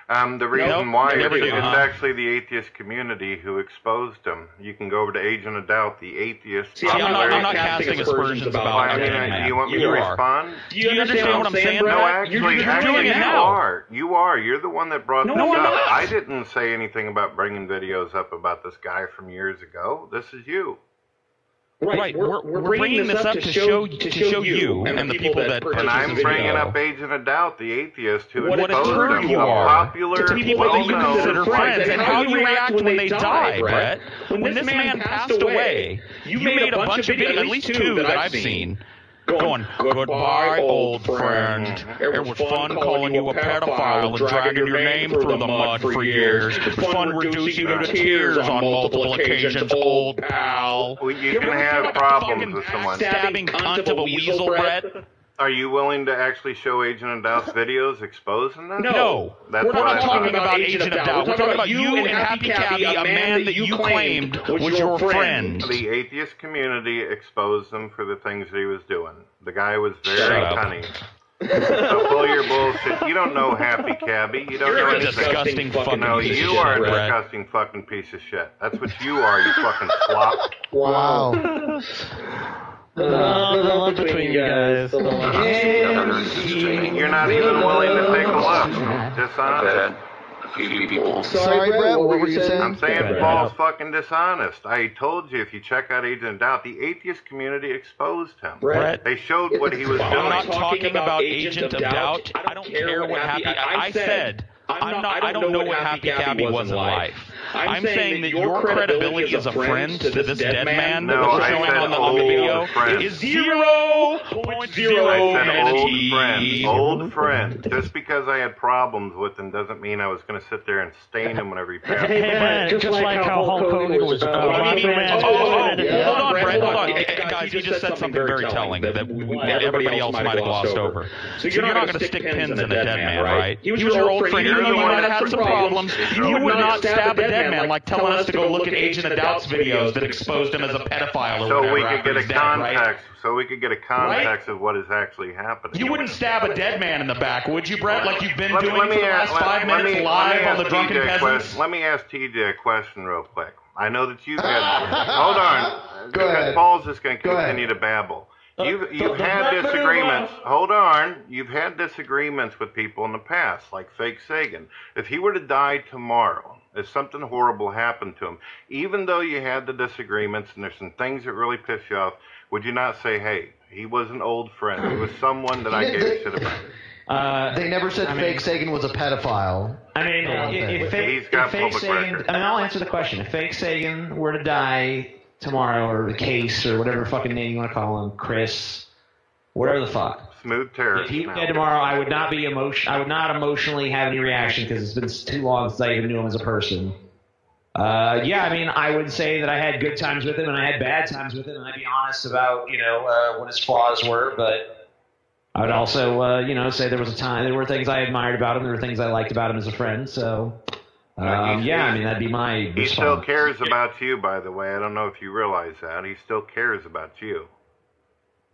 Um, the reason why is do, it's huh? actually the atheist community who exposed him. You can go over to Agent of Doubt, the atheist. See, I'm not, I'm not casting aspersions about Why, I mean, do you want me You to are. respond? Do you understand what I'm saying, No, actually, You're- you're actually, doing it you now. are. You are. You're the one that brought No, this I'm up. not. I didn't say anything about bringing videos up about this guy from years ago. This is you. Right, we're, we're, bringing this up to show to show you and the people that purchase And I'm this bringing video. Up Agent of Doubt, the atheist who what a turd you are. popular, to people that you consider friends and how you react when they die, Brett. When this man passed away, you made a bunch of videos, at least two that I've seen, going, goodbye, old friend. It was fun calling you a pedophile and dragging your name through the mud for years. It was fun reducing you to tears on multiple occasions, old pal. Well, you can have problems with someone. Stabbing cunt of a weasel, Brett. Are you willing to actually show Agent of Doubt's videos exposing them? No. That's We're not I talking thought. about Agent of Doubt. We're talking about you and Happy Cabby, a man that you claimed was your friend. The atheist community exposed him for the things that he was doing. The guy was very Shut up. cunning. so pull your bullshit. You don't know Happy Cabby. You don't You're know a anything. disgusting fucking No, piece of you shit, are a Brett. disgusting fucking piece of shit. That's what you are, you fucking flop. Wow. The love between you guys. You're not even willing to take a look. Dishonest. A few people. Sorry, Brett, what were you saying? I'm saying Brett. Paul's fucking dishonest. I told you if you check out Agent of Doubt, the atheist community exposed him. Brett. They showed what he was doing. I'm not talking about Agent of Doubt. I don't care what Happy. I said I'm not. I don't know what Happy Cabby was in life. I'm saying that your credibility as a friend to this dead man that No, was I showing said on the old video friend. is zero point zero I said old friend, old friend. Just because I had problems with him doesn't mean I was going to sit there and stain him whenever he passed Hey, away. man, just, like, how Hulk Hogan was uh, Oh, robbing oh, oh, oh, Yeah. hold on, Brett, hold on. Yeah. Hey, Guys, you just said something very telling that we- everybody else might have glossed over. So you're not going to stick pins in a dead man, right? He was your old friend. Even though you might have had some problems, you would not stab a dead man like telling us to go look at Agent of Doubt's videos that exposed him as a pedophile or So whatever we could get a he's dead, right? context. So we could get a context of what is actually happening. You wouldn't stab a dead man in the back, would you, Brett? Like you've been Let doing let for the last let- five let minutes me- live let me on the ask Drunken TJ a Peasants? question- Let me ask TJ a question real quick. I know that you've ah! had. hold on. Go ahead. Paul's just going to continue to babble. Uh, you've, you've had disagreements. Hold on. You've had disagreements with people in the past, like Fake Sagan. If he were to die tomorrow, if something horrible happened to him, even though you had the disagreements and there's some things that really piss you off, would you not say, hey, he was an old friend. He was someone that I gave a shit about. Uh, They never said I mean- Fake Sagan was a pedophile. I mean, if, if, fake, He's got if fake Sagan, record. I mean, I'll answer the question. If fake Sagan were to die tomorrow, or the case, or whatever fucking name you want to call him, Chris, whatever the fuck. Smooth If terrorist. he now. dead tomorrow, I would not be emotion. I would not emotionally have any reaction because it's been too long since I even knew him as a person. Uh, yeah, I mean, I would say that I had good times with him and I had bad times with him, and I'd be honest about you know uh, what his flaws were, but I would also uh, you know say there was a time there were things I admired about him, there were things I liked about him as a friend. So um, yeah, I mean that'd be my He still cares about you, by the way. I don't know if you realize that. He still cares about you.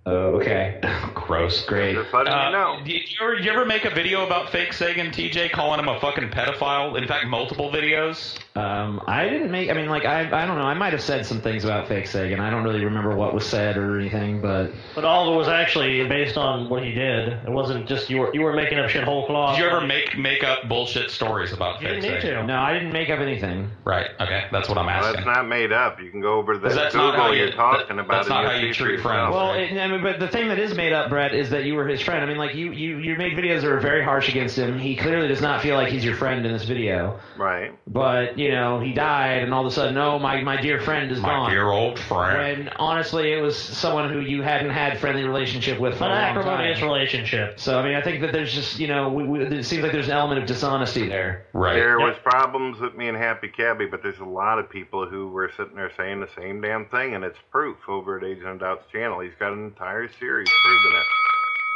Oh, okay. Gross. Great. You Uh, know. did you ever, you ever make a video about fake Sagan, TJ, calling him a fucking pedophile? In fact, multiple videos. Um, I didn't make. I mean, like I, I don't know. I might have said some things about fake Sagan. I don't really remember what was said or anything, but But all of it was actually based on what he did. It wasn't just you were you were making up shit whole cloth. Did you ever make make up bullshit stories about You fake didn't need to. no, I didn't make up anything. Right. Okay. That's what I'm Well, asking. that's not made up. You can go over to the 'Cause that's not Google how you- you're talking that- about. that's it, not how you treat friends. yourself. Well, it, I mean, but the thing that is made up, Brett, is that you were his friend. I mean, like you, you, you made videos that were very harsh against him. He clearly does not feel like he's your friend in this video. Right. But you know, he died, and all of a sudden, oh, my my dear friend is My gone. dear old friend. When honestly, it was someone who you hadn't had friendly relationship with for An a long acrimonious time. relationship. So I mean, I think that there's just you know, we, we, it seems like there's an element of dishonesty there. Right. There was problems with me and Happy Cabby, but there's a lot of people who were sitting there saying the same damn thing, and it's proof over at Agent of Doubt's channel. He's got an entire series proving it.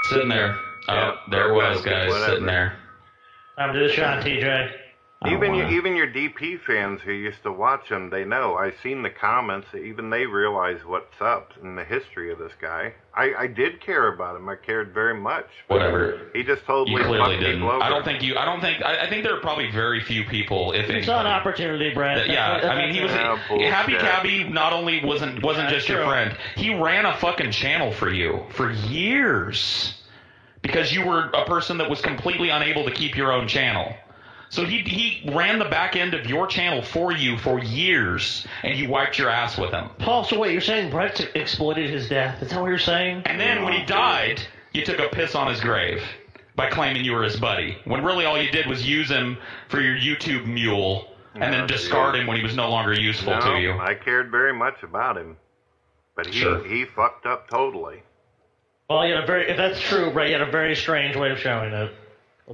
Sitting there. Oh, Yeah. there it was, guys. Whatever. Sitting there. Time to do the shot, TJ. I Even wanna- your, even your DP fans who used to watch him, they know. I've seen the comments. Even they realize what's up in the history of this guy. I, I did care about him. I cared very much. Whatever. He just totally You clearly didn't. over. I don't think you. I don't think. I, I think there are probably very few people, if You any. an opportunity, Brad. That- yeah, I mean, he was Yeah, bullshit. Happy Cabby. Not only wasn't wasn't Yeah, just your friend, he ran a fucking channel for you for years because you were a person that was completely unable to keep your own channel. So he he ran the back end of your channel for you for years, and you wiped your ass with him. Paul, so wait, you're saying Brett exploited his death? Is that what you're saying? And then when he oh, died, you took a piss on his grave by claiming you were his buddy, when really all you did was use him for your YouTube mule and then discard him when he was no longer useful no, to you. I cared very much about him, but he Sure. he fucked up totally. Well, you had a very, if that's true, Brett, you had a very strange way of showing it.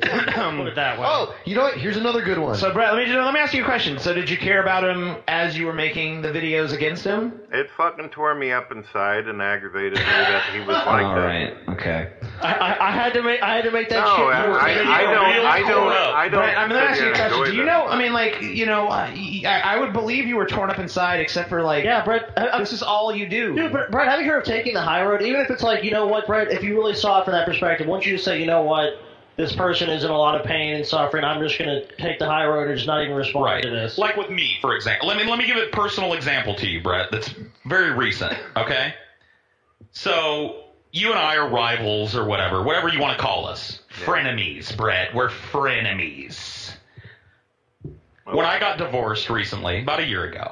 Let's put it that way. Oh, you know what? Here's another good one. So Brett, let me just, let me ask you a question. So did you care about him as you were making the videos against him? It fucking tore me up inside and aggravated me that he was like All that. right. Okay. I, I, I had to make, I had to make that No, shit. I, more I. I don't, I don't, I don't. Brett, I'm gonna ask you a question. Do you that. know? I mean, like, you know, y- I, I would believe you were torn up inside, except for like, Yeah, Brett. I, I, this is all you do. Dude, Brett, Brett, have you heard of taking the high road? Even if it's like, you know what, Brett, if you really saw it from that perspective, once you just say, you know what, this person is in a lot of pain and suffering, I'm just going to take the high road and just not even respond Right. to this. Like with me, for example. Let me let me give a personal example to you, Brett. That's very recent. Okay. So you and I are rivals or whatever, whatever you want to call us. Frenemies, Brett. We're frenemies. When I got divorced recently, about a year ago,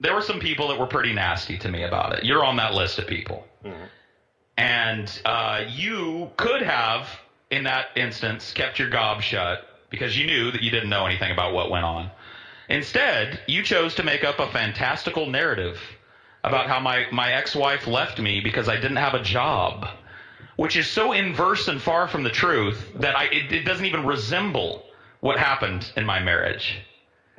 there were some people that were pretty nasty to me about it. You're on that list of people. And uh, you could have, in that instance, kept your gob shut because you knew that you didn't know anything about what went on. Instead, you chose to make up a fantastical narrative about how my, my ex-wife left me because I didn't have a job, which is so inverse and far from the truth that I, it, it doesn't even resemble what happened in my marriage.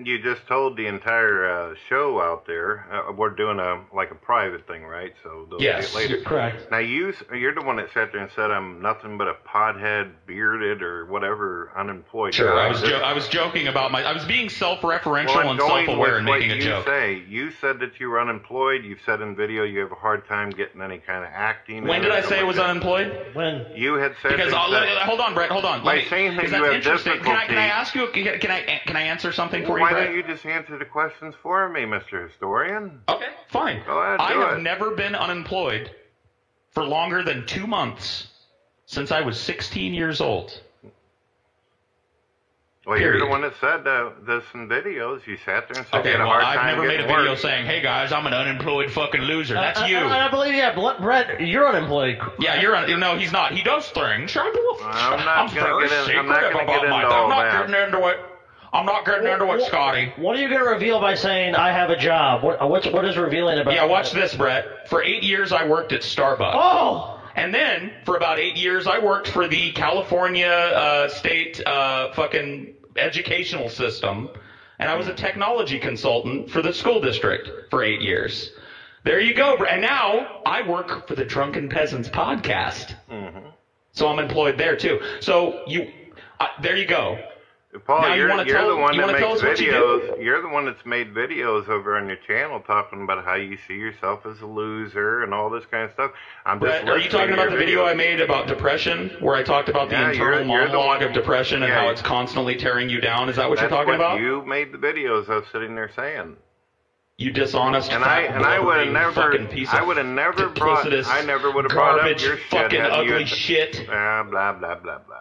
You just told the entire uh, show out there. Uh, we're doing a like a private thing, right? So they'll Yes, see later. you're correct. Now you you're the one that sat there and said I'm nothing but a pothead, bearded, or whatever, unemployed. Sure, guy. I was This- jo- I was joking about my I was being self-referential Well, and going self-aware and what making a you joke. Say you said that you were unemployed. You've said in video you have a hard time getting any kind of acting. When did I say I was that. unemployed? When? You had said Because that- I'll, hold on, Brett. Hold on. By Let me- saying that 'cause you that's have interesting. Can I, can I ask you? Can can I can I answer something for you, Why don't you just answer the questions for me, Mr. Historian? Okay, fine. Go ahead, I do have it. never been unemployed for longer than two months since I was 16 years old. Well, you're the one that said uh, this in videos. You sat there and said Okay, you had a well, hard I've time never made a getting video work. saying, "Hey guys, I'm an unemployed fucking loser." That's I, you. I, I believe, yeah, Ble- Brett, you're unemployed. yeah, you're un- no, he's not. He does things. I'm, I'm not I'm gonna very get in- I'm not gonna about get my. into I'm not that. getting into it. I'm not getting into it, Scotty. What are you going to reveal by saying I have a job? What, what's, what is revealing about Yeah, watch this, Brett. For eight years, I worked at Starbucks. Oh! And then, for about eight years, I worked for the California uh, state uh, fucking educational system, and I was a technology consultant for the school district for eight years. There you go. Brett. And now I work for the Drunken Peasants podcast. Mm-hmm. So I'm employed there too. So you, uh, there you go. Paul, Now you you're, wanna you're tell- the one you that makes you videos. You are the one that's made videos over on your channel talking about how you see yourself as a loser and all this kind of stuff. I'm just Brett, are you talking about the video. I made about depression, where I talked about the Yeah, internal you're- you're the monologue one- of depression and how it's constantly tearing you down? Is that what you're talking what about? You made the videos I was sitting there saying. You dishonest, And I and I would have never fucking piece I of would have never brought I never would have brought up garbage, your shit fucking you ugly shit. Ah, blah blah blah blah.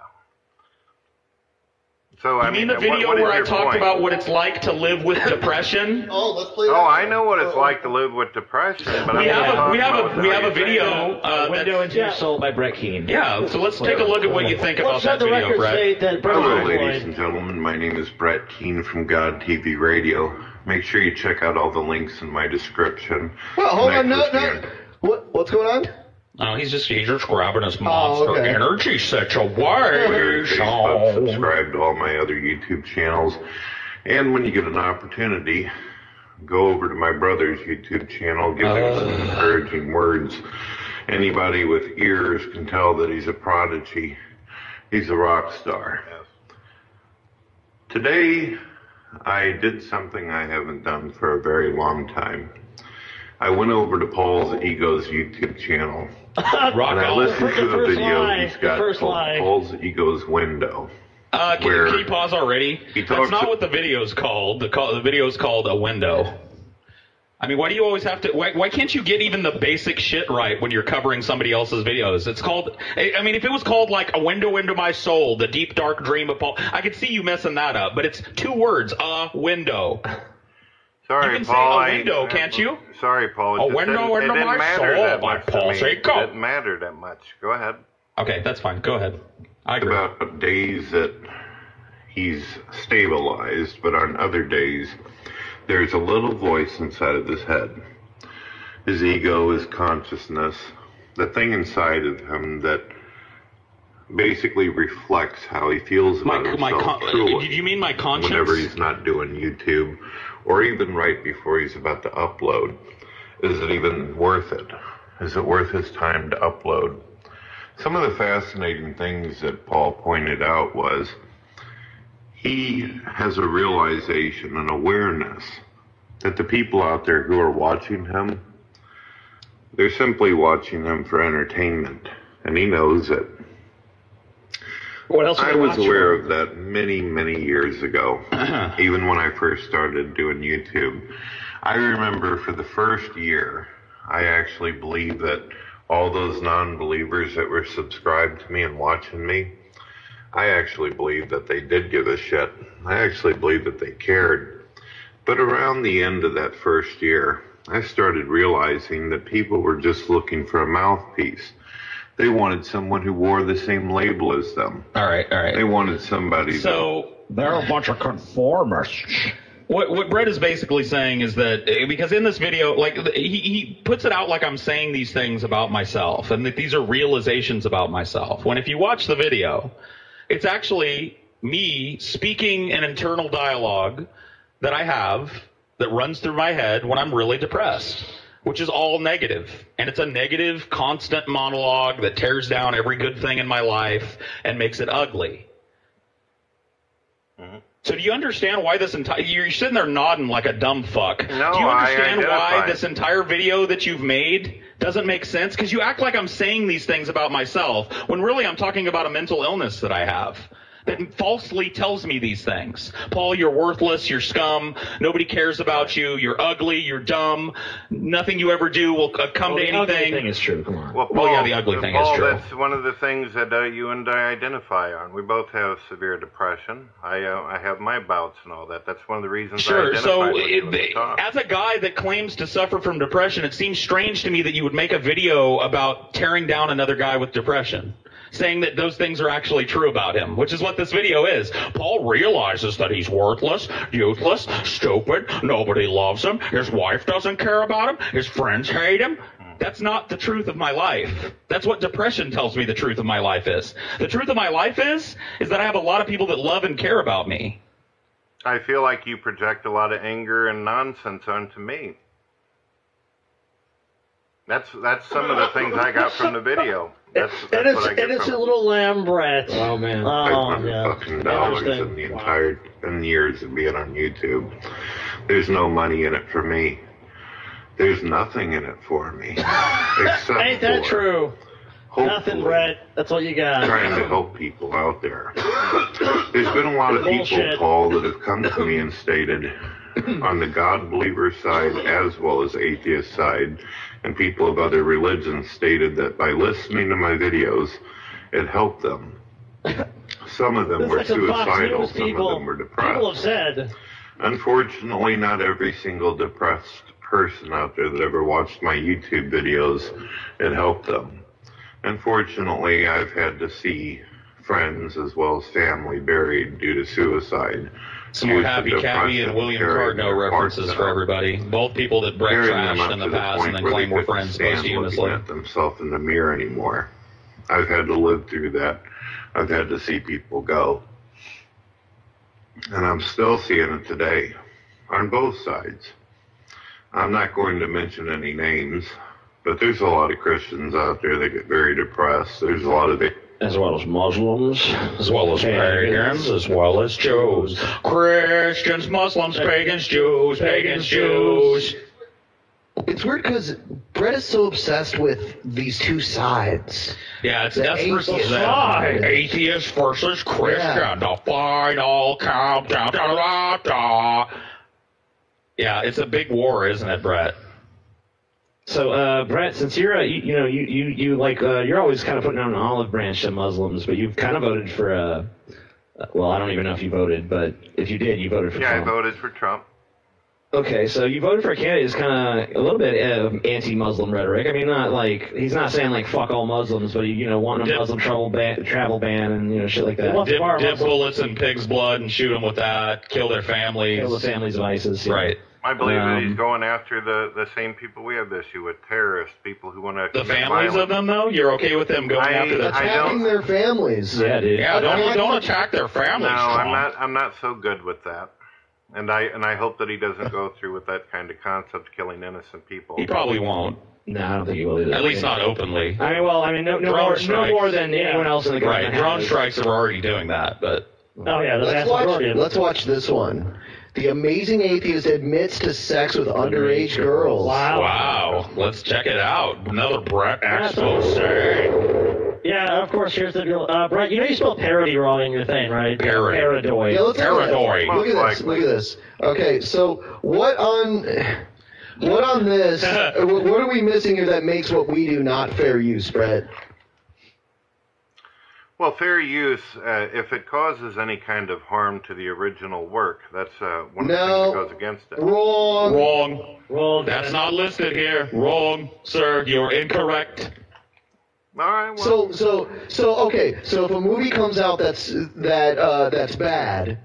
So You I mean mean, the video what, what is where I talked point? about what it's like to live with depression? Oh, let's play That Oh, I know what it's like to live with depression, but we I'm have a we have a we have a video. that. Uh, Window that's- into your soul by Brett Keane. yeah, so let's take a look at what you think about Let's that video, Brett. that Brett Hello, was ladies and gentlemen. My name is Brett Keane from God TV Radio. Make sure you check out all the links in my description. Well, hold on, no, no. What, what's going on? No, he's just he's just grabbing his oh, monster okay. energy Share situation. Facebook, oh. subscribe to all my other YouTube channels. And when you get an opportunity, go over to my brother's YouTube channel, give him some uh. encouraging words. Anybody with ears can tell that he's a prodigy. He's a rock star. Today, I did something I haven't done for a very long time. I went over to Paul's Ego's YouTube channel. Rock and I on. listened to The a first video lie, he's the got first called lie. Paul's Ego's Window. Uh, can, Where can you pause already? That's not to- what the video's called. The call, the video's called a window. I mean, why do you always have to? Why, why can't you get even the basic shit right when you're covering somebody else's videos? It's called. I I mean, if it was called like a window into my soul, the deep dark dream of Paul, I could see you messing that up. But it's two words, a window. Sorry, You can say oh, Paul. a I- window, can't you? Sorry, Paul. It A just window didn't, it into didn't oh, my matter soul that by much Paul me. Seiko. It didn't matter that much. Go ahead. Okay, that's fine. Go ahead. I agree. About days that he's stabilized, but on other days, there's a little voice inside of his head. His ego, his consciousness, the thing inside of him that basically reflects how he feels My about my himself. con- truly, did you mean my conscience? whenever he's not doing YouTube, or even right before he's about to upload, is it even worth it? Is it worth his time to upload? Some of the fascinating things that Paul pointed out was he has a realization, an awareness that the people out there who are watching him, they're simply watching him for entertainment. And he knows it. What else? I was aware of that many, many years ago, even when I first started doing YouTube. I remember for the first year, I actually believed that all those non believers that were subscribed to me and watching me, I actually believed that they did give a shit. I actually believed that they cared. But around the end of that first year, I started realizing that people were just looking for a mouthpiece. They wanted someone who wore the same label as them. All right, all right. They wanted somebody. So They're a bunch of conformists. What what Brett is basically saying is that eh, because in this video, like he he puts it out like I'm saying these things about myself, and that these are realizations about myself. When if you watch the video, it's actually me speaking an internal dialogue that I have that runs through my head when I'm really depressed, which is all negative. And it's a negative, constant monologue that tears down every good thing in my life and makes it ugly. Mm-hmm. So do you understand why this entire you're sitting there nodding like a dumb fuck? No, do you understand why this entire video that you've made doesn't make sense? Because you act like I'm saying these things about myself when really I'm talking about a mental illness that I have. That falsely tells me these things. Paul, you're worthless, you're scum, nobody cares about you, you're ugly, you're dumb, nothing you ever do will uh, come Well, to the ugly anything. thing is true. Come on. Well, Well, yeah, the ugly thing is Paul, true. That's one of the things that uh, you and I identify on. We both have severe depression. I uh, I have my bouts and all that. That's one of the reasons I Sure. identify So, with you when we it, as a guy that claims to suffer from depression, it seems strange to me that you would make a video about tearing down another guy with depression. Saying that those things are actually true about him, which is what this video is. Paul realizes that he's worthless, useless, stupid, nobody loves him, his wife doesn't care about him, his friends hate him. That's not the truth of my life. That's what depression tells me the truth of my life is. The truth of my life is, is that I have a lot of people that love and care about me. I feel like you project a lot of anger and nonsense onto me. That's that's some of the things I got from the video. That's, that's and it's what I get and it's from a it. little lamb Brett. Oh man. Oh yeah. fucking dollars in the Interesting. entire in years of being on YouTube. There's no money in it for me. There's nothing in it for me. Except Ain't that for true? hopefully Nothing, Brett. That's all you got. Trying to help people out there. There's been a lot of people, Bullshit. Paul, that have come to me and stated on the God believer side as well as atheist side, and people of other religions stated that by listening to my videos, it helped them. Some of them were like suicidal, some of people. them were depressed. People have said. Unfortunately, not every single depressed person out there that ever watched my YouTube videos, it helped them. Unfortunately, I've had to see friends as well as family buried due to suicide. Some more Happy Cabby and William Cardno references for everybody. Both people that Brett trashed in the past and then claim we're friends posthumously. at themselves in the mirror anymore. I've had to live through that. I've had to see people go. And I'm still seeing it today on both sides. I'm not going to mention any names, but there's a lot of Christians out there that get very depressed. There's a lot of as well as Muslims, as well as pagans, as well as Jews. Christians, Muslims, pagans, Jews, pagans, Jews. It's weird because Brett is so obsessed with these two sides. Yeah, it's The us versus atheist them. side. Atheist versus Christian. Yeah. The final countdown. Da, da, da. Yeah, it's a big war, isn't it, Brett? So, uh, Brett, since you're a, you, you know, you, you, you like, uh, you're always kind of putting on an olive branch to Muslims, but you've kind of voted for, uh, uh, well, I don't even know if you voted, but if you did, you voted for Yeah, I voted for Trump. Okay, so you voted for a candidate who's kind of a little bit uh, anti-Muslim rhetoric. I mean, not like he's not saying like fuck all Muslims, but you know, wanting a Dip- Muslim travel ban, travel ban, and you know, shit like that. Dip, dip bullets in pig's blood and shoot them with that. Kill their families. Kill the families of ISIS. yeah. Right. I believe that Um, he's going after the, the same people we have the issue with terrorists, people who want to The families of them, though, you're okay with them going I- after the I Attacking don't- their families. Yeah, dude. Yeah, don't Attacking- don't attack their families. No, families. I'm not. I'm not so good with that, and I and I hope that he doesn't go through with that kind of concept, killing innocent people. He probably won't. No, I don't think he will either. At least not openly. I mean, well, I mean, no, no, more, no more than anyone else in the Right. Drone has. strikes are already doing that, but Oh yeah, the Let's vast watch, majority of let's watch this one. The amazing atheist admits to sex with underage girls. Wow. wow. Let's check it out. Another Brett expose. Yeah, of course. Here's the deal, uh, Brett. You know you spelled parody wrong in your thing, right? Parody. Paradoid. Yeah, let's look at. Paradoid. Look at this. Look at this. Okay, so what on what on this? what what are we missing here that makes what we do not fair use, Brett? Well, fair use, uh, if it causes any kind of harm to the original work, that's uh, one of the things that goes against it. Wrong. Wrong. Wrong. That's not listed here. Wrong, sir. You're incorrect. All right. Well, So so so okay. So if a movie comes out that's that uh, that's bad,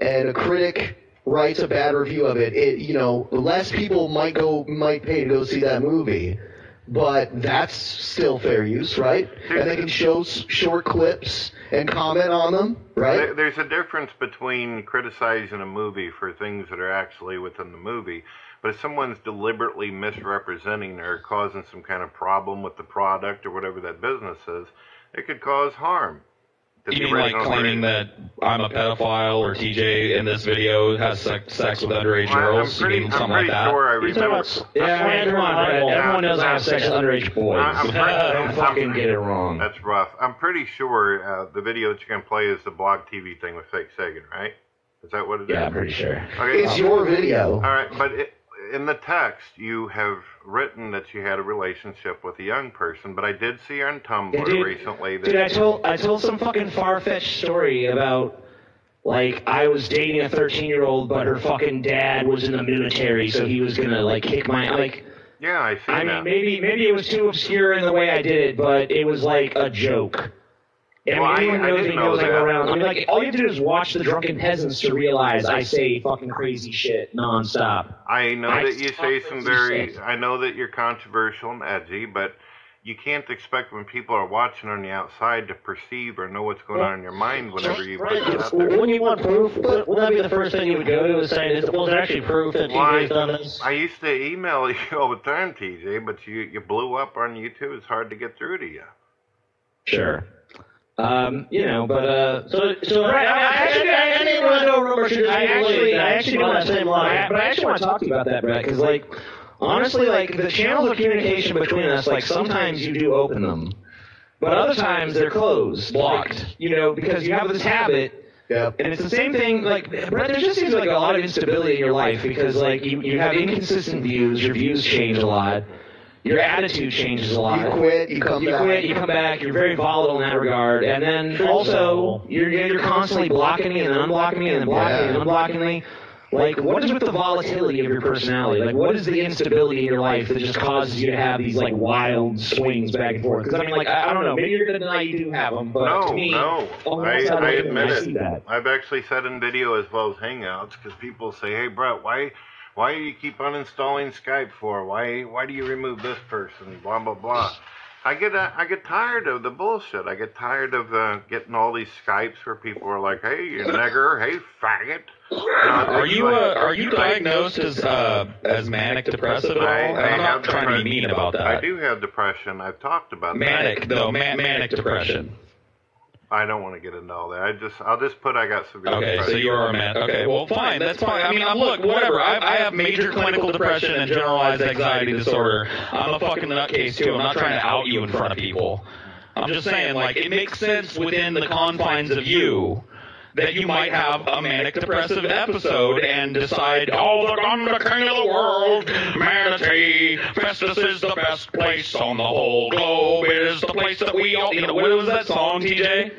and a critic writes a bad review of it, it you know less people might go might pay to go see that movie, but that's still fair use, right? And they can show short clips and comment on them, right? There's a difference between criticizing a movie for things that are actually within the movie, but if someone's deliberately misrepresenting or causing some kind of problem with the product or whatever that business is, it could cause harm. To You mean like claiming that I'm a pedophile or TJ in this video has sex, sex with underage Well, I'm girls? pretty, you mean I'm something pretty like that? sure I You're remember. about- Yeah, I mean, come on, Brett. Yeah, Everyone knows I have sex with underage boys. I- I'm pretty- Don't fucking get it wrong. That's rough. I'm pretty sure uh, the video that you're gonna play is the blog TV thing with Fake Sagan, right? Is that what it is? Yeah, I'm pretty sure. Okay. It's your video. All right, but it, in the text, you have written that you had a relationship with a young person, but I did see her on Tumblr Yeah, dude. recently that Dude, I told I told some fucking far fetched story about like I was dating a 13 year old, but her fucking dad was in the military, so he was gonna like kick my like. yeah, I see I that. mean, maybe maybe it was too obscure in the way I did it, but it was like a joke. And Well, I I- mean, anyone I knows didn't me know knows I go that. around. I mean, like all you have to do is watch the drunken peasants to realize I say fucking crazy shit nonstop. I know I that you say some very. shit. I know that you're controversial and edgy, but you can't expect when people are watching on the outside to perceive or know what's going on in your mind whenever you put Right, that out there. Wouldn't you want proof? Wouldn't that be the first thing you would go to is saying, is, well, there's actually proof that Why? TJ's done this? I used to email you all the time, TJ, but you you blew up on YouTube. It's hard to get through to you. Sure. Um, you know, but uh, So, so Right, I, I actually, I, I didn't want to know rumor should I actually, I actually on want that same to, line. but I actually want to talk to you about that, Brett, because like, honestly, like the channels of communication between us, like sometimes you do open them, but other times they're closed, blocked. You know, because you have this habit. Yep. And it's the same thing, like, Brett, there just seems like a lot of instability in your life because, like, you, you have inconsistent views, your views change a lot, your attitude changes a lot. You quit, you come you back. quit, you come back, you're very volatile in that regard, and then also you're you're constantly blocking me and then unblocking me and then blocking me and then unblocking me. Like, what is with the volatility of your personality? Like, what is the instability in your life that just causes you to have these like wild swings back and forth? Because I mean, like, I, I don't know, maybe you're gonna deny you do have them, but no, to me, no, oh, on the I, I admit it. I I've actually said in video as well as Hangouts because people say, "Hey, Brett, why, why do you keep uninstalling Skype for? Why, why do you remove this person? Blah blah blah." I get, uh, I get tired of the bullshit. I get tired of uh, getting all these Skypes where people are like, "Hey, you nigger, hey, faggot." Know, Are you like- uh, are you diagnosed as uh, as manic depressive at all? I, I I'm have not trying to be mean about that. I do have depression. I've talked about Manic that. though, man, manic depression. I don't want to get into all that. I just, I'll just put I got severe. Okay, so you are a man. Okay, well, fine. That's fine. I mean, I'm, look, whatever. I, I have major clinical depression and generalized anxiety disorder. I'm a fucking nutcase too. I'm not trying to out you in front of people. I'm just saying, like, it makes sense within the confines of you that you might have a manic depressive episode and decide, oh, look, oh, I'm the king of the world, manatee. Festus is the best place on the whole globe. It is the place that we all, you know, what was that song, TJ?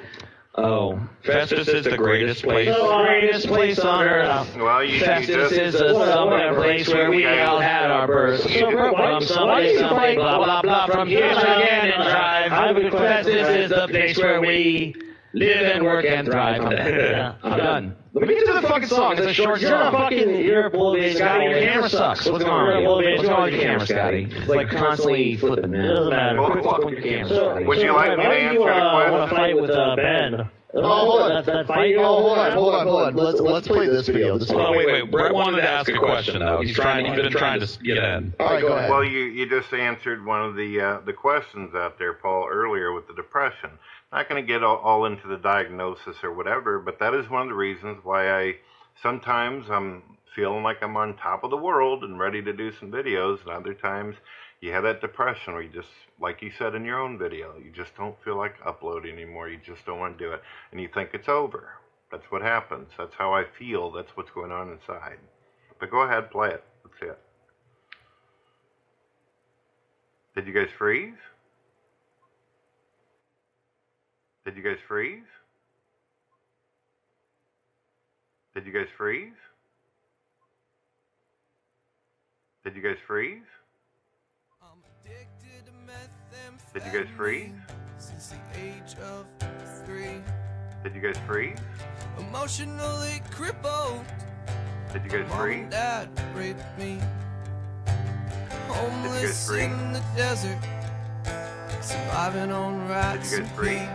Oh, Festus is the greatest place. The greatest place on earth. Well, you, you Festus just, is a somewhere place where we all had our birth. So, Brett, why- From why do something, you something, think- blah, blah, blah, from here to again and drive. I have a. Festus is the place where we live and work and thrive. Yeah. I'm done. Let me get to the fucking song. It's a short You're a song. fucking, you're a bull-based Scotty, your camera sucks. What's going on? You're a with What's going on with your camera, Scotty? It's like constantly flipping, man. It doesn't matter. Well, Quit fucking with your camera, Scotty. Would you like me to answer you the uh, want to fight with uh, Ben? Oh, hold on. That, that fight you're Oh, hold on, hold on, hold on. Let's let's play this video. This Oh, wait, wait. Brett wanted to ask a question though. He's trying. He's been trying to get in. All right, go ahead. Well, you, you just answered one of the uh, the questions out there, Paul, earlier with the depression. Not going to get all, all into the diagnosis or whatever, but that is one of the reasons why I sometimes I'm feeling like I'm on top of the world and ready to do some videos, and other times you have that depression where you just, like you said in your own video, you just don't feel like uploading anymore. You just don't want to do it, and you think it's over. That's what happens. That's how I feel. That's what's going on inside. But go ahead, play it. Let's see it. Did you guys freeze? Did you guys freeze? Did you guys freeze? Did you guys freeze? Did you guys freeze? Since the age of three, Did you guys freeze? emotionally crippled. Did you guys freeze? and dad raped me. Homeless in the desert, surviving on rats guys and freeze?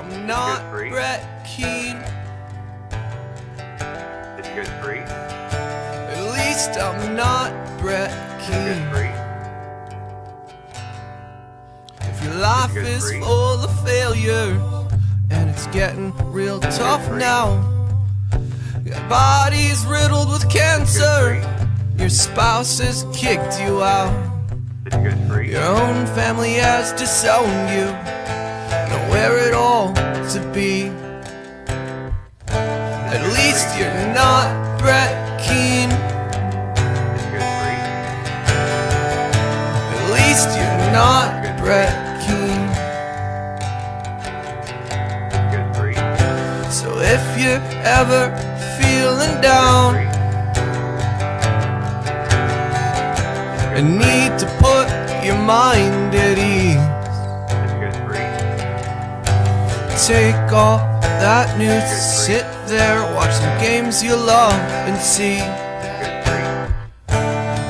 Pee. At least I'm not? Brett Keane. Did you guys freeze? At least I'm not Brett Did Keane. If your life is full of failure and it's getting real tough freeze? now, your body's riddled with cancer, your spouse has kicked you out, you your own family has disowned you, nowhere at all to be. At least you're not Brett freeze? At least you're not Brett freeze? So if you're ever feeling down and need to put your mind at ease, take off that news, sit there, watch some games you love and see.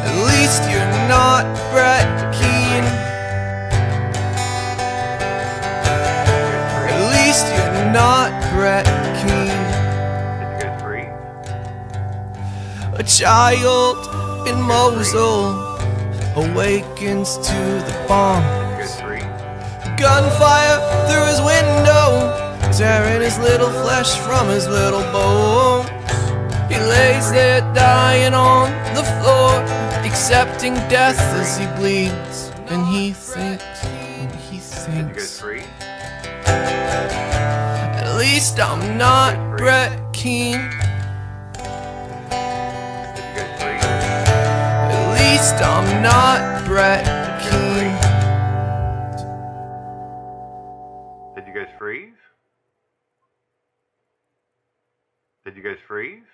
At least you're not Brett Keane. At least you're not Brett freeze? A child in Mosul awakens to the bomb. Gunfire through his window, tearing his little flesh from his little bones. He lays there dying on the floor, accepting death as he bleeds. And he thinks, and he Did you guys thinks, at least I'm not Brett Keane. Did you guys freeze? At least I'm not Brett Keane. Did you guys freeze?